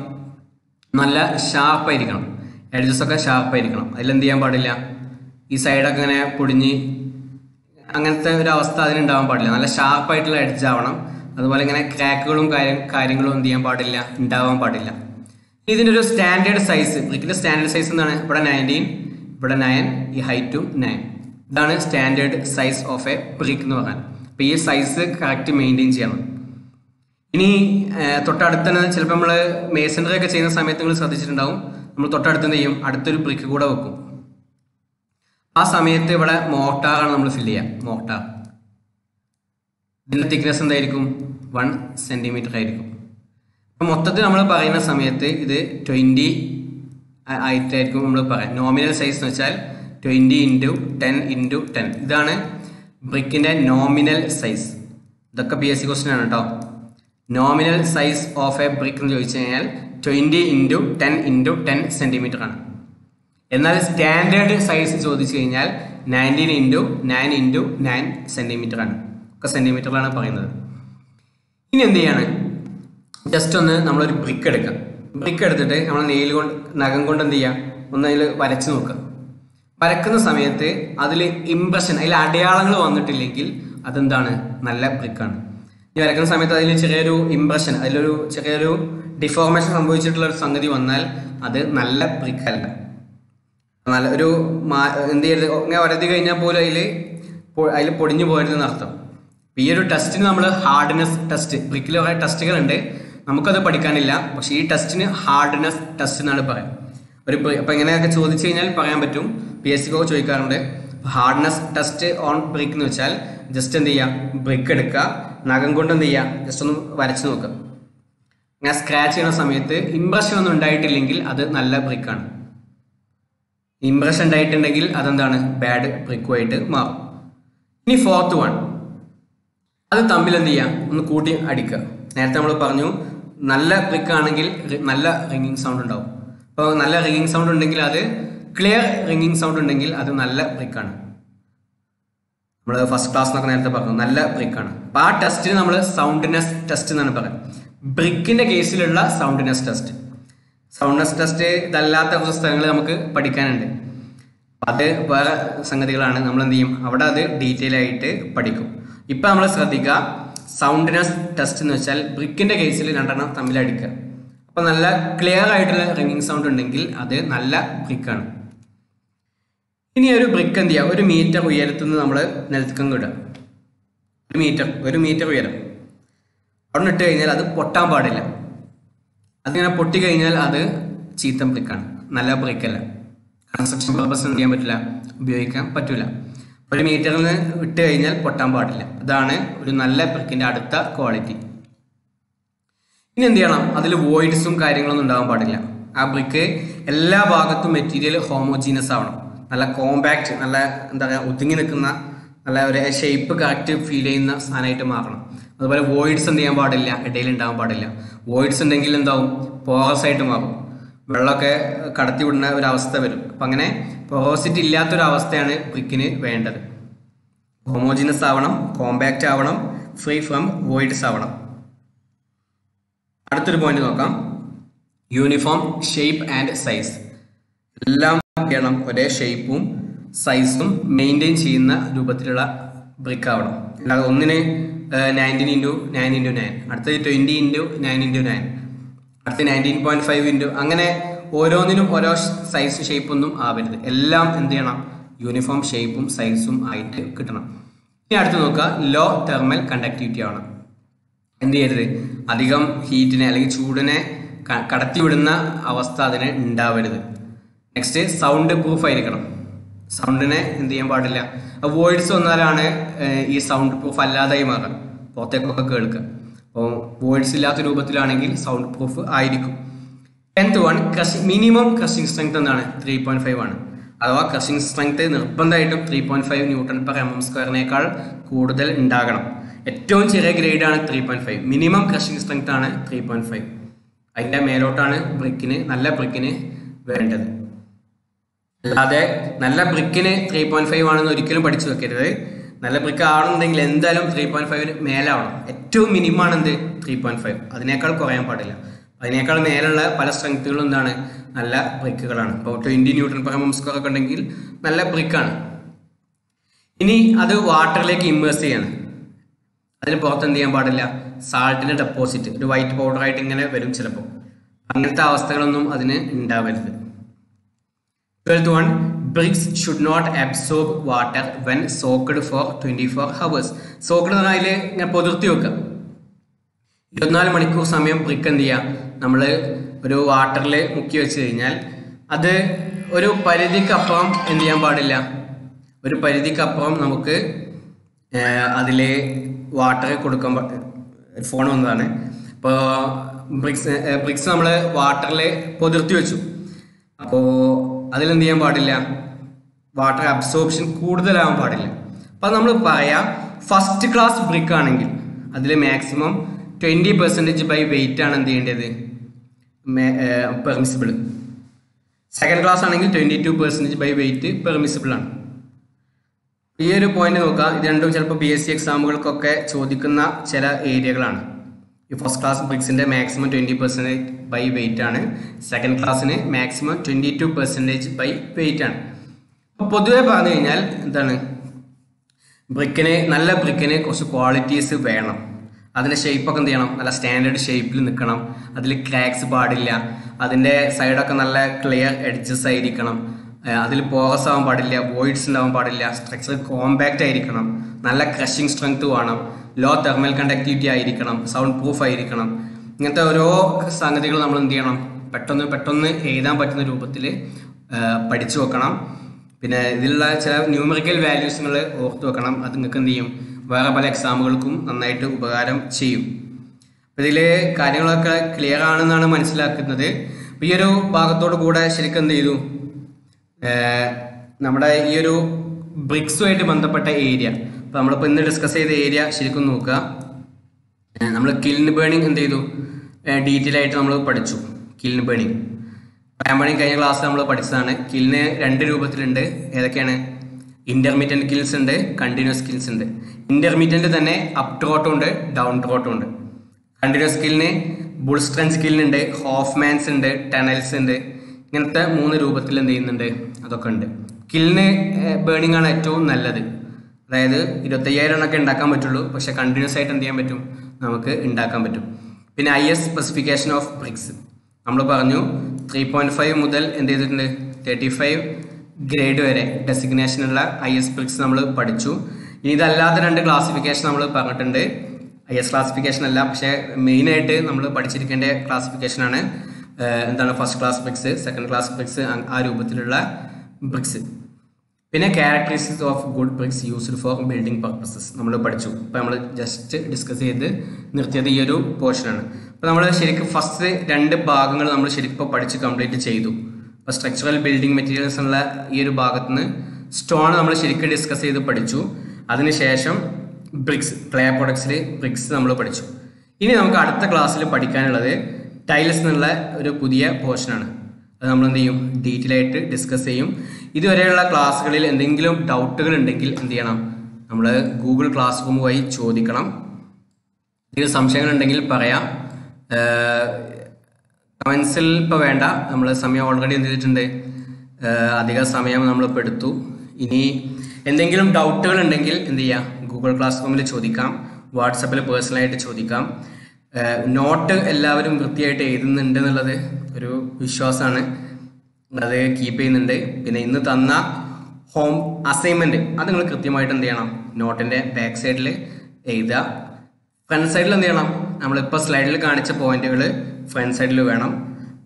നല്ല ഷാർപ്പായിരിക്കണം എഡ്ജസ് ഒക്കെ ഷാർപ്പായിരിക്കണം അതിലെന്ത് ചെയ്യാൻ പാടില്ല? ഈ സൈഡൊക്കെ ഇങ്ങനെ പൊടിഞ്ഞ് അങ്ങനത്തെ ഒരു അവസ്ഥ അതിനുണ്ടാവാൻ പാടില്ല. നല്ല ഷാർപ്പായിട്ടുള്ള എഡ്ജ് ആവണം. അതുപോലെ ഇങ്ങനെ ക്രാക്കുകളും കാര്യം കാര്യങ്ങളും എന്ത് ചെയ്യാൻ പാടില്ല ഉണ്ടാവാൻ പാടില്ല. ഇതിന്റെ ഒരു സ്റ്റാൻഡേർഡ് സൈസ് ബ്രിക്കിന്റെ സ്റ്റാൻഡേർഡ് സൈസ് എന്താണ്? ഇവിടെ നയന്റീൻ ഇവിടെ നയൻ ഈ ഹൈറ്റും നയൻ ഇതാണ് standard size of a brick എന്ന് പറഞ്ഞാൽ. അപ്പോൾ ഈ സൈസ് കറക്റ്റ് മെയിന്റെയിൻ ചെയ്യണം. ഇനി തൊട്ടടുത്ത് തന്നെ ചിലപ്പോൾ നമ്മൾ മേസൺറി ഒക്കെ ചെയ്യുന്ന സമയത്ത് നിങ്ങൾ ശ്രദ്ധിച്ചിട്ടുണ്ടാവും. നമ്മൾ തൊട്ടടുത്ത് ചെയ്യും? അടുത്തൊരു ബ്രിക്ക് കൂടെ വെക്കും. ആ സമയത്ത് ഇവിടെ മോട്ടാറാണ് നമ്മൾ ഫില്ല് ചെയ്യാം. മോട്ടാർ ഇതിന്റെ തിക്നെസ് എന്തായിരിക്കും? വൺ സെന്റിമീറ്റർ ആയിരിക്കും. അപ്പം മൊത്തത്തിൽ നമ്മൾ പറയുന്ന സമയത്ത് ഇത് ട്വന്റി ആയിട്ടായിരിക്കും നമ്മൾ പറയാം. നോമിനൽ സൈസ് എന്ന് വെച്ചാൽ twenty into ten into ten ഇതാണ് ബ്രിക്കിന്റെ നോമിനൽ സൈസ് ഇതൊക്കെ പി എസ് സി ക്വസ്റ്റ്യൻ ആണ് കേട്ടോ nominal size of a brick എന്ന് ചോദിച്ചു കഴിഞ്ഞാൽ twenty into ten into ten centimetre ആണ്. എന്നാൽ സ്റ്റാൻഡേർഡ് സൈസ് ചോദിച്ചു കഴിഞ്ഞാൽ nineteen into nine into nine centimetre ആണ്. ഒക്കെ സെന്റിമീറ്ററിലാണ് പറയുന്നത്. ഇനി എന്ത് ചെയ്യാണ്? ജസ്റ്റ് ഒന്ന് നമ്മളൊരു ബ്രിക്ക് എടുക്കാം. ബ്രിക്ക് എടുത്തിട്ട് നമ്മൾ നെയിൽ കൊണ്ട് നഖം കൊണ്ട് എന്ത് ചെയ്യുക ഒന്ന് അതിൽ വരച്ച് നോക്കുക വരക്കുന്ന സമയത്ത് അതിൽ ഇംപ്രഷൻ അതിൽ അടയാളങ്ങൾ വന്നിട്ടില്ലെങ്കിൽ അതെന്താണ്? നല്ല ബ്രിക്കാണ് ഈ വരക്കുന്ന സമയത്ത് അതിൽ ചെറിയൊരു ഇംപ്രഷൻ അതിലൊരു ചെറിയൊരു ഡിഫോർമേഷൻ സംഭവിച്ചിട്ടുള്ള ഒരു സംഗതി വന്നാൽ അത് നല്ല ബ്രിക്കല്ല നല്ല ഒരു മാ- എന്ത് ചെയ്യരുത്? ഇങ്ങനെ വരതി കഴിഞ്ഞാൽ പോലും അതിൽ അതിൽ പൊടിഞ്ഞു പോയിരുന്നു അർത്ഥം. ഈ ഒരു ടെസ്റ്റിന് നമ്മൾ ഹാർഡ്നെസ് ടെസ്റ്റ് ബ്രിക്കിൽ കുറേ ടെസ്റ്റുകളുണ്ട് നമുക്കത് പഠിക്കാനില്ല. പക്ഷെ ഈ ടെസ്റ്റിന് ഹാർഡ്നെസ് ടെസ്റ്റ് എന്നാണ് പറയാം. ഒരു അപ്പൊ ഇങ്ങനെയൊക്കെ ചോദിച്ചു കഴിഞ്ഞാൽ പറയാൻ പറ്റും. പി എസ് സിക്കൊക്കെ ചോദിക്കാറുണ്ട്. ഹാർഡ്നെസ് ടെസ്റ്റ് ഓൺ ബ്രിക്ക് എന്ന് വെച്ചാൽ ജസ്റ്റ് എന്ത് ചെയ്യുക? ബ്രിക്ക് എടുക്കുക. നഖം കൊണ്ട് എന്ത് ചെയ്യുക? ജസ്റ്റ് ഒന്ന് വരച്ച് നോക്കുക. ഇങ്ങനെ സ്ക്രാച്ച് ചെയ്യുന്ന സമയത്ത് ഇംപ്രഷൻ ഒന്നും ഉണ്ടായിട്ടില്ലെങ്കിൽ അത് നല്ല ബ്രിക്കാണ് ഇംപ്രഷൻ ഉണ്ടായിട്ടുണ്ടെങ്കിൽ അതെന്താണ്? ബാഡ് ബ്രിക്കുമായിട്ട് മാറും. ഇനി ഫോർത്ത് വൺ അത് തമ്മിൽ എന്ത് ചെയ്യാം? ഒന്ന് കൂട്ടി അടിക്കുക. നേരത്തെ നമ്മൾ പറഞ്ഞു നല്ല ബ്രിക്ക് ആണെങ്കിൽ നല്ല റിങ്ങിങ് സൗണ്ട് ഉണ്ടാവും. അപ്പോൾ നല്ല റിങ്ങിങ് സൗണ്ട് ഉണ്ടെങ്കിൽ അത് ക്ലിയർ റിങ്ങിങ് സൗണ്ട് ഉണ്ടെങ്കിൽ അത് നല്ല ബ്രിക്കാണ് നമ്മൾ ഫസ്റ്റ് ക്ലാസ് എന്നൊക്കെ നേരത്തെ പറഞ്ഞു നല്ല ബ്രിക്കാണ് അപ്പോൾ ആ ടെസ്റ്റിന് നമ്മൾ സൗണ്ട്നെസ് ടെസ്റ്റ് എന്നാണ് പറയുന്നത് ബ്രിക്കിന്റെ കേസിലുള്ള സൗണ്ട്നെസ് ടെസ്റ്റ് സൗണ്ട്നെസ് ടെസ്റ്റ് ഇതല്ലാത്ത കുറച്ച് സ്ഥലങ്ങൾ നമുക്ക് പഠിക്കാനുണ്ട്. അത് വേറെ സംഗതികളാണ്. നമ്മൾ എന്ത് ചെയ്യും അവിടെ അത് ഡീറ്റെയിൽ ആയിട്ട് പഠിക്കും. ഇപ്പൊ നമ്മൾ ശ്രദ്ധിക്കുക സൗണ്ട്നെസ് ടെസ്റ്റ് എന്ന് വെച്ചാൽ ബ്രിക്കിന്റെ കേസിൽ രണ്ടെണ്ണം തമ്മിൽ അടിക്കുക അപ്പൊ നല്ല ക്ലിയർ ആയിട്ടുള്ള റിംഗിങ് സൗണ്ട് ഉണ്ടെങ്കിൽ അത് നല്ല ബ്രിക്കാണ് ഇനി ഒരു ബ്രിക്ക് എന്ത് ചെയ്യുക ഒരു മീറ്റർ ഉയരത്തുനിന്ന് നമ്മൾ നിലത്തേക്കും ഇടുക. ഒരു മീറ്റർ ഒരു മീറ്റർ ഉയരം. അവിടെ ഇട്ട് കഴിഞ്ഞാൽ അത് പൊട്ടാൻ പാടില്ല. അതിങ്ങനെ പൊട്ടി കഴിഞ്ഞാൽ അത് ചീത്ത ബ്രിക്കാണ് നല്ല ബ്രിക്കല്ല കൺസ്ട്രക്ഷൻ പർപ്പസ് ചെയ്യാൻ പറ്റില്ല. ഉപയോഗിക്കാൻ പറ്റില്ല ഒരു മീറ്ററിൽ നിന്ന് ഇട്ട് കഴിഞ്ഞാൽ പൊട്ടാൻ പാടില്ല. അതാണ് ഒരു നല്ല ബ്രിക്കിന്റെ അടുത്ത ക്വാളിറ്റി ഇനി എന്ത് ചെയ്യണം? അതിൽ വോയിഡ്സും കാര്യങ്ങളൊന്നും ഉണ്ടാകാൻ പാടില്ല. ആ ബ്രിക്ക് എല്ലാ ഭാഗത്തും മെറ്റീരിയൽ ഹോമോജീനസ് ആവണം. നല്ല കോമ്പാക്ട് നല്ല എന്താ പറയുക ഒതുങ്ങി നിൽക്കുന്ന നല്ല ഒരു ഷേപ്പ് കറക്റ്റ് ഫീൽ ചെയ്യുന്ന സാധനമായിട്ട് മാറണം. അതുപോലെ വോയിഡ്സ് എന്ത് ചെയ്യാൻ പാടില്ല ഇടയിൽ ഉണ്ടാകാൻ പാടില്ല. വോയിഡ്സ് ഉണ്ടെങ്കിൽ എന്താവും? പോറസ് ആയിട്ട് മാറും. വെള്ളമൊക്കെ കടത്തി വിടുന്ന ഒരു അവസ്ഥ വരും. അപ്പം അങ്ങനെ പോറോസിറ്റി ഇല്ലാത്തൊരു അവസ്ഥയാണ് ബ്രിക്കിന് വേണ്ടത്. ഹോമോജിനസ് ആവണം കോമ്പാക്റ്റ് ആവണം ഫ്രീ ഫ്രം വോയിഡ്സ് ആവണം. അടുത്തൊരു പോയിന്റ് നോക്കാം. യൂണിഫോം ഷേപ്പ് ആൻഡ് സൈസ് എല്ലാം ചെയ്യണം ഒരേ ഷേപ്പും സൈസും മെയിന്റെയിൻ ചെയ്യുന്ന രൂപത്തിലുള്ള ബ്രിക്ക് ആവണം. അല്ലാതെ ഒന്നിന് nineteen into nine into nine അടുത്തത് twenty into nine into nine അടുത്ത നയന്റീൻ പോയിന്റ് ഫൈവ് ഇന്റു അങ്ങനെ ഓരോന്നിനും ഓരോ സൈസ് ഷേപ്പൊന്നും ആവരുത്. എല്ലാം എന്ത് ചെയ്യണം? യൂണിഫോം ഷേപ്പും സൈസും ആയിട്ട് കിട്ടണം. ഇനി അടുത്ത് നോക്കുക. ലോ തെർമൽ കണ്ടക്ടിവിറ്റി ആണ്. എന്ത് ചെയ്യരുത്? അധികം ഹീറ്റിനെ അല്ലെങ്കിൽ ചൂടിനെ കടത്തിവിടുന്ന അവസ്ഥ അതിന് ഉണ്ടാവരുത്. നെക്സ്റ്റ് സൗണ്ട് പ്രൂഫ് ആയിരിക്കണം. സൗണ്ടിനെ എന്ത് ചെയ്യാൻ പാടില്ല. വോയിഡ്സ് വന്നാലാണ് ഈ സൗണ്ട് പ്രൂഫ് അല്ലാതായി മാറുക. പുറത്തേക്കൊക്കെ കേൾക്കുക. അപ്പോൾ വോയിഡ്സ് ഇല്ലാത്ത രൂപത്തിലാണെങ്കിൽ സൗണ്ട് പ്രൂഫ് ആയിരിക്കും. Tenth one minimum crushing strength എന്താണ് ത്രീ പോയിന്റ് ഫൈവ് ആണ്. അഥവാ ക്രഷിംഗ് സ്ട്രെങ്ത് നിർബന്ധമായിട്ടും three point five newton per M M സ്ക്വയറിനേക്കാൾ കൂടുതൽ ഉണ്ടാകണം. ഏറ്റവും ചെറിയ ഗ്രേഡ് ആണ് three point five minimum crushing strength ആണ് ത്രീ പോയിന്റ് ഫൈവ് അതിന്റെ മേലോട്ടാണ് ബ്രിക്കിന് നല്ല ബ്രിക്കിന് വേണ്ടത്. അല്ലാതെ നല്ല ബ്രിക്കിന് ത്രീ പോയിന്റ് ഫൈവ് ആണെന്ന് ഒരിക്കലും പഠിച്ചു വെക്കരുത്. നല്ല ബ്രിക്ക് ആണെന്നുണ്ടെങ്കിൽ എന്തായാലും ത്രീ പോയിന്റ് ഫൈവിന് മേലാവണം. ഏറ്റവും മിനിമം ആണ് എന്ത്? ത്രീ പോയിന്റ് ഫൈവ് അതിനേക്കാൾ കുറയാൻ പാടില്ല. അതിനേക്കാൾ മേലുള്ള പല സ്ട്രെങ്ത്തുകളും എന്താണ്? നല്ല ബ്രിക്കുകളാണ് ഇപ്പോൾ ട്വന്റി ന്യൂട്ടൺ പെർ സ്ക്വയർ ഒക്കെ ഉണ്ടെങ്കിൽ നല്ല ബ്രിക്കാണ് ഇനി അത് വാട്ടറിലേക്ക് ഇമ്മേഴ്സ് ചെയ്യാണ്. അതിന് പുറത്ത് എന്ത് ചെയ്യാൻ പാടില്ല? സാൾട്ടിന്റെ ഡെപ്പോസിറ്റ് ഒരു വൈറ്റ് പൗഡർ ആയിട്ട് ഇങ്ങനെ വരും ചിലപ്പോൾ. അങ്ങനത്തെ അവസ്ഥകളൊന്നും അതിന് ഉണ്ടാവരുത്. One bricks should not absorb water when soaked for twenty four hours soaked എന്ന് പറഞ്ഞാൽ ഇങ്ങനെ പൊതിർത്തി വെക്കുക ഇരുപത്തിനാല് മണിക്കൂർ സമയം ബ്രിക്ക് എന്ത് ചെയ്യുക നമ്മൾ ഒരു വാട്ടറിൽ മുക്കി വെച്ച് കഴിഞ്ഞാൽ അത് ഒരു പരിധിക്കപ്പുറം എന്ത് ചെയ്യാൻ പാടില്ല? ഒരു പരിധിക്കപ്പുറം നമുക്ക് അതിൽ വാട്ടർ കൊടുക്കാൻ ഫോൺ വന്നതാണ്. ഇപ്പോൾ ബ്രിക്സ് ബ്രിക്സ് നമ്മൾ വാട്ടറിൽ പൊതിർത്തി വെച്ചു. അപ്പോൾ അതിലെന്ത് ചെയ്യാൻ പാടില്ല? വാട്ടർ അബ്സോർപ്ഷൻ കൂടുതലാവാൻ പാടില്ല. അപ്പം നമ്മൾ പറയാം ഫസ്റ്റ് ക്ലാസ് ബ്രിക്ക് ആണെങ്കിൽ അതിൽ maximum twenty percentage by weight ആണ് എന്ത് ചെയ്യേണ്ടത്? പെർമിസിബിൾ സെക്കൻഡ് ക്ലാസ് ആണെങ്കിൽ twenty two percentage by weight permissible ആണ്. ഈ ഒരു പോയിന്റ് നോക്കാം ഇത് രണ്ടും ചിലപ്പോൾ ബി എസ് സി എക്സാമുകൾക്കൊക്കെ ചോദിക്കുന്ന ചില ഏരിയകളാണ് first class ബ്രിക്സിന്റെ maximum twenty percentage by weight ആണ്. സെക്കൻഡ് ക്ലാസ്സിന് maximum twenty two percentage by weight ആണ്. അപ്പോൾ പൊതുവെ പറഞ്ഞു കഴിഞ്ഞാൽ എന്താണ്? ബ്രിക്കിന് നല്ല ബ്രിക്കിന് കുറച്ച് ക്വാളിറ്റീസ് വേണം. അതിന്റെ ഷേപ്പൊക്കെ എന്ത് ചെയ്യണം? നല്ല സ്റ്റാൻഡേർഡ് ഷേപ്പിൽ നിൽക്കണം. അതിൽ ക്രാക്സ് പാടില്ല. അതിന്റെ സൈഡൊക്കെ നല്ല ക്ലിയർ എഡ്ജസ് ആയിരിക്കണം. അതിൽ പോറസ് ആവാൻ പാടില്ല. വോയിഡ്സ് ഉണ്ടാവാൻ പാടില്ല. സ്ട്രക്ചർ കോമ്പാക്റ്റ് ആയിരിക്കണം. നല്ല ക്രഷിങ് സ്ട്രെങ്ത് വേണം. ലോ തെർമൽ കണ്ടക്ടിവിറ്റി ആയിരിക്കണം സൗണ്ട് പ്രൂഫ് ആയിരിക്കണം. ഇങ്ങനത്തെ ഓരോ സംഗതികൾ നമ്മൾ എന്ത് ചെയ്യണം? പെട്ടെന്ന് പെട്ടെന്ന് എഴുതാൻ പറ്റുന്ന രൂപത്തിൽ പഠിച്ചു വെക്കണം. പിന്നെ ഇതിലുള്ള ചില ന്യൂമറിക്കൽ വാല്യൂസ് നിങ്ങൾ ഓർത്ത് വെക്കണം. അത് നിങ്ങൾക്ക് എന്ത് ചെയ്യും? വേറെ പല എക്സാമുകൾക്കും നന്നായിട്ട് ഉപകാരം ചെയ്യും. അപ്പോൾ ഇതിൽ കാര്യങ്ങളൊക്കെ ക്ലിയർ ആണെന്നാണ് മനസ്സിലാക്കുന്നത്. ഈ ഒരു ഭാഗത്തോട് കൂടെ ശരിക്കും എന്ത് ചെയ്തു? നമ്മുടെ ഈ ഒരു ബ്രിക്സുമായിട്ട് ബന്ധപ്പെട്ട ഏരിയ അപ്പോൾ നമ്മളിപ്പോൾ ഇന്ന് ഡിസ്കസ് ചെയ്ത ഏരിയ ശരിക്കും നോക്കുക. നമ്മൾ കിൽൻ ബേണിംഗ് എന്ത് ചെയ്തു? ഡീറ്റെയിൽ ആയിട്ട് നമ്മൾ പഠിച്ചു കിൽൻ ബേണിംഗ് പാൻ ബേണിംഗ് കഴിഞ്ഞ ക്ലാസ് നമ്മൾ പഠിച്ചതാണ്. കില്ലിന് രണ്ട് രൂപത്തിലുണ്ട്. ഏതൊക്കെയാണ്? ഇന്റർമീഡിയറ്റ് കിൽസ് ഉണ്ട് കണ്ടിന്യൂസ് കിൽസ് ഉണ്ട്. ഇന്റർമീഡിയറ്റ് തന്നെ അപ് ട്രോട്ടും ഉണ്ട് ഡൗൺ ട്രോട്ടും ഉണ്ട്. കണ്ടിന്യൂസ് കില്ലിന് ബുൾ സ്കില്ലുണ്ട് ഹോഫ്മാൻസ് ഉണ്ട് ടണൽസ് ഉണ്ട് ഇങ്ങനത്തെ മൂന്ന് രൂപത്തിൽ എന്ത് ചെയ്യുന്നുണ്ട്? അതൊക്കെ ഉണ്ട്. കില്ലിന് ബേണിംഗ് ആണ് ഏറ്റവും നല്ലത്. അതായത് ഇരുപത്തയ്യായിരം എണ്ണൊക്കെ ഉണ്ടാക്കാൻ പറ്റുള്ളൂ. പക്ഷെ കണ്ടിന്യൂസ് ആയിട്ട് എന്ത് ചെയ്യാൻ പറ്റും? നമുക്ക് ഉണ്ടാക്കാൻ പറ്റും. പിന്നെ I S specification of bricks നമ്മൾ പറഞ്ഞു ത്രീ പോയിന്റ് ഫൈവ് മുതൽ എന്ത് ചെയ്തിട്ടുണ്ട്? തേർട്ടി ഫൈവ് ഗ്രേഡ് വരെ ഡെസിഗ്നേഷനുള്ള ഐ എസ് ബ്രിക്സ് നമ്മൾ പഠിച്ചു. ഇനി ഇതല്ലാത്ത രണ്ട് ക്ലാസിഫിക്കേഷൻ നമ്മൾ പറഞ്ഞിട്ടുണ്ട്. ഐ എസ് ക്ലാസിഫിക്കേഷൻ അല്ല പക്ഷേ മെയിനായിട്ട് നമ്മൾ പഠിച്ചിരിക്കേണ്ട ക്ലാസിഫിക്കേഷനാണ് എന്താണ് first class bricks second class bricks ആ രൂപത്തിലുള്ള ബ്രിക്സ് പിന്നെ characteristics of good bricks used for building purposes നമ്മൾ പഠിച്ചു. അപ്പോൾ നമ്മൾ ജസ്റ്റ് ഡിസ്കസ് ചെയ്ത് നിർത്തിയത് ഈ ഒരു പോർഷനാണ് അപ്പോൾ നമ്മൾ ശരിക്കും ഫസ്റ്റ് രണ്ട് ഭാഗങ്ങൾ നമ്മൾ ശരിക്കും പഠിച്ച് കംപ്ലീറ്റ് ചെയ്തു. അപ്പോൾ സ്ട്രക്ചറൽ ബിൽഡിംഗ് മെറ്റീരിയൽസ് ഉള്ള ഈ ഒരു ഭാഗത്ത് നിന്ന് സ്റ്റോൺ നമ്മൾ ശരിക്കും ഡിസ്കസ് ചെയ്ത് പഠിച്ചു. അതിനുശേഷം ബ്രിക്സ് ക്ലേ പ്രൊഡക്ട്സിൽ ബ്രിക്സ് നമ്മൾ പഠിച്ചു. ഇനി നമുക്ക് അടുത്ത ക്ലാസ്സിൽ പഠിക്കാനുള്ളത് ടൈൽസ് എന്നുള്ള ഒരു പുതിയ പോർഷനാണ് അത് നമ്മൾ എന്ത് ചെയ്യും? ഡീറ്റെയിൽ ആയിട്ട് ഡിസ്കസ് ചെയ്യും. ഇതുവരെയുള്ള ക്ലാസ്സുകളിൽ എന്തെങ്കിലും ഡൗട്ടുകൾ ഉണ്ടെങ്കിൽ എന്ത് ചെയ്യണം? നമ്മൾ ഗൂഗിൾ ക്ലാസ് റൂം വഴി ചോദിക്കണം. സംശയങ്ങൾ ഉണ്ടെങ്കിൽ പറയാം. കമൻസിൽ ഇപ്പോൾ വേണ്ട. നമ്മൾ സമയം ഓൾറെഡി എന്ത് ചെയ്തിട്ടുണ്ട്? അധിക സമയം നമ്മളിപ്പോൾ എടുത്തു. ഇനി എന്തെങ്കിലും ഡൗട്ടുകൾ ഉണ്ടെങ്കിൽ എന്ത് ചെയ്യാം? ഗൂഗിൾ ക്ലാസ് റൂമിൽ ചോദിക്കാം. വാട്സപ്പിൽ പേഴ്സണലായിട്ട് ചോദിക്കാം. നോട്ട് എല്ലാവരും വൃത്തിയായിട്ട് എഴുതുന്നുണ്ട് എന്നുള്ളത് ഒരു വിശ്വാസമാണ്. അത് കീപ്പ് ചെയ്യുന്നുണ്ട്. പിന്നെ ഇന്ന് തന്ന ഹോം അസൈൻമെന്റ് അത് നിങ്ങൾ കൃത്യമായിട്ട് എന്ത് ചെയ്യണം? നോട്ടിന്റെ ബാക്ക് സൈഡിൽ എഴുതുക. ഫ്രണ്ട് സൈഡിൽ എന്ത് ചെയ്യണം? നമ്മളിപ്പോൾ സ്ലൈഡിൽ കാണിച്ച പോയിന്റുകൾ ഫ്രണ്ട് സൈഡിൽ വേണം.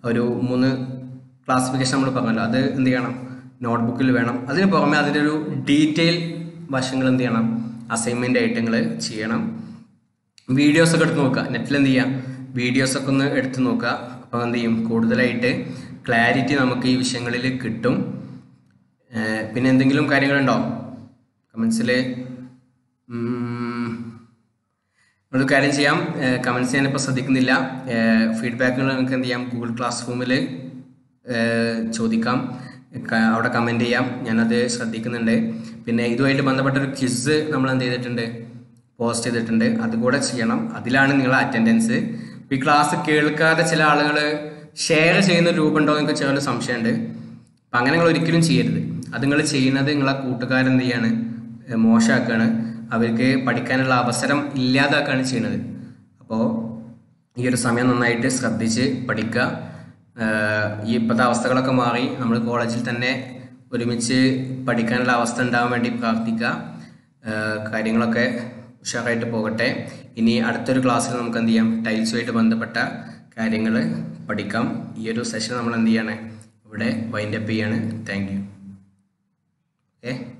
ഒരു മൂന്ന് ക്ലാസിഫിക്കേഷൻ നമ്മൾ പറഞ്ഞല്ലോ. അത് എന്ത് ചെയ്യണം? നോട്ട്ബുക്കിൽ വേണം. അതിന് പുറമെ അതിന്റെ ഒരു ഡീറ്റെയിൽ വശങ്ങൾ എന്ത് ചെയ്യണം? അസൈൻമെന്റ് ആയിട്ട് നിങ്ങൾ ചെയ്യണം. വീഡിയോസ് ഒക്കെ എടുത്ത് നോക്കുക. നെറ്റിൽ എന്ത് ചെയ്യാം വീഡിയോസ് ഒക്കെ ഒന്ന് എടുത്ത് നോക്കുക. അപ്പോൾ എന്ത് ചെയ്യും? കൂടുതലായിട്ട് ക്ലാരിറ്റി നമുക്ക് ഈ വിഷയങ്ങളിൽ കിട്ടും. പിന്നെ എന്തെങ്കിലും കാര്യങ്ങളുണ്ടോ? കമൻസിൽ ഒരു കാര്യം ചെയ്യാം. കമൻസ് ഞാനിപ്പോൾ ശ്രദ്ധിക്കുന്നില്ല. ഫീഡ്ബാക്കുകൾ നമുക്ക് എന്ത് ചെയ്യാം? ഗൂഗിൾ ക്ലാസ് റൂമിൽ ചോദിക്കാം. അവിടെ കമന്റ് ചെയ്യാം. ഞാനത് ശ്രദ്ധിക്കുന്നുണ്ട്. പിന്നെ ഇതുമായിട്ട് ബന്ധപ്പെട്ട ഒരു ക്വിസ് നമ്മൾ എന്ത് ചെയ്തിട്ടുണ്ട്? പോസ്റ്റ് ചെയ്തിട്ടുണ്ട്. അതുകൂടെ ചെയ്യണം. അതിലാണ് നിങ്ങളെ അറ്റൻഡൻസ് ഈ ക്ലാസ് കേൾക്കാതെ ചില ആളുകൾ ഷെയർ ചെയ്യുന്ന രൂപമുണ്ടോ ഉണ്ടോ എനിക്ക് ചെറിയൊരു സംശയമുണ്ട്. അപ്പം അങ്ങനെ നിങ്ങൾ ഒരിക്കലും ചെയ്യരുത്. അത് നിങ്ങൾ ചെയ്യുന്നത് നിങ്ങളെ കൂട്ടുകാരെന്ത് ചെയ്യാണ്? ഏഹ് മോശമാക്കുകയാണ്. അവർക്ക് പഠിക്കാനുള്ള അവസരം ഇല്ലാതാക്കുകയാണ് ചെയ്യുന്നത്. അപ്പോൾ ഈ ഒരു സമയം നന്നായിട്ട് ശ്രദ്ധിച്ച് പഠിക്കുക. ഈ ഇപ്പോഴത്തെ അവസ്ഥകളൊക്കെ മാറി നമ്മൾ കോളേജിൽ തന്നെ ഒരുമിച്ച് പഠിക്കാനുള്ള അവസ്ഥ ഉണ്ടാകാൻ വേണ്ടി പ്രാർത്ഥിക്കുക. കാര്യങ്ങളൊക്കെ ഉഷാറായിട്ട് പോകട്ടെ. ഇനി അടുത്തൊരു ക്ലാസ്സിൽ നമുക്ക് എന്ത് ചെയ്യാം? ടൈൽസുമായിട്ട് ബന്ധപ്പെട്ട കാര്യങ്ങൾ പഠിക്കാം. ഈ ഒരു സെഷൻ നമ്മൾ എന്ത് ചെയ്യാണ് ഇവിടെ വൈൻഡപ്പ് ചെയ്യാണ്. Thank you okay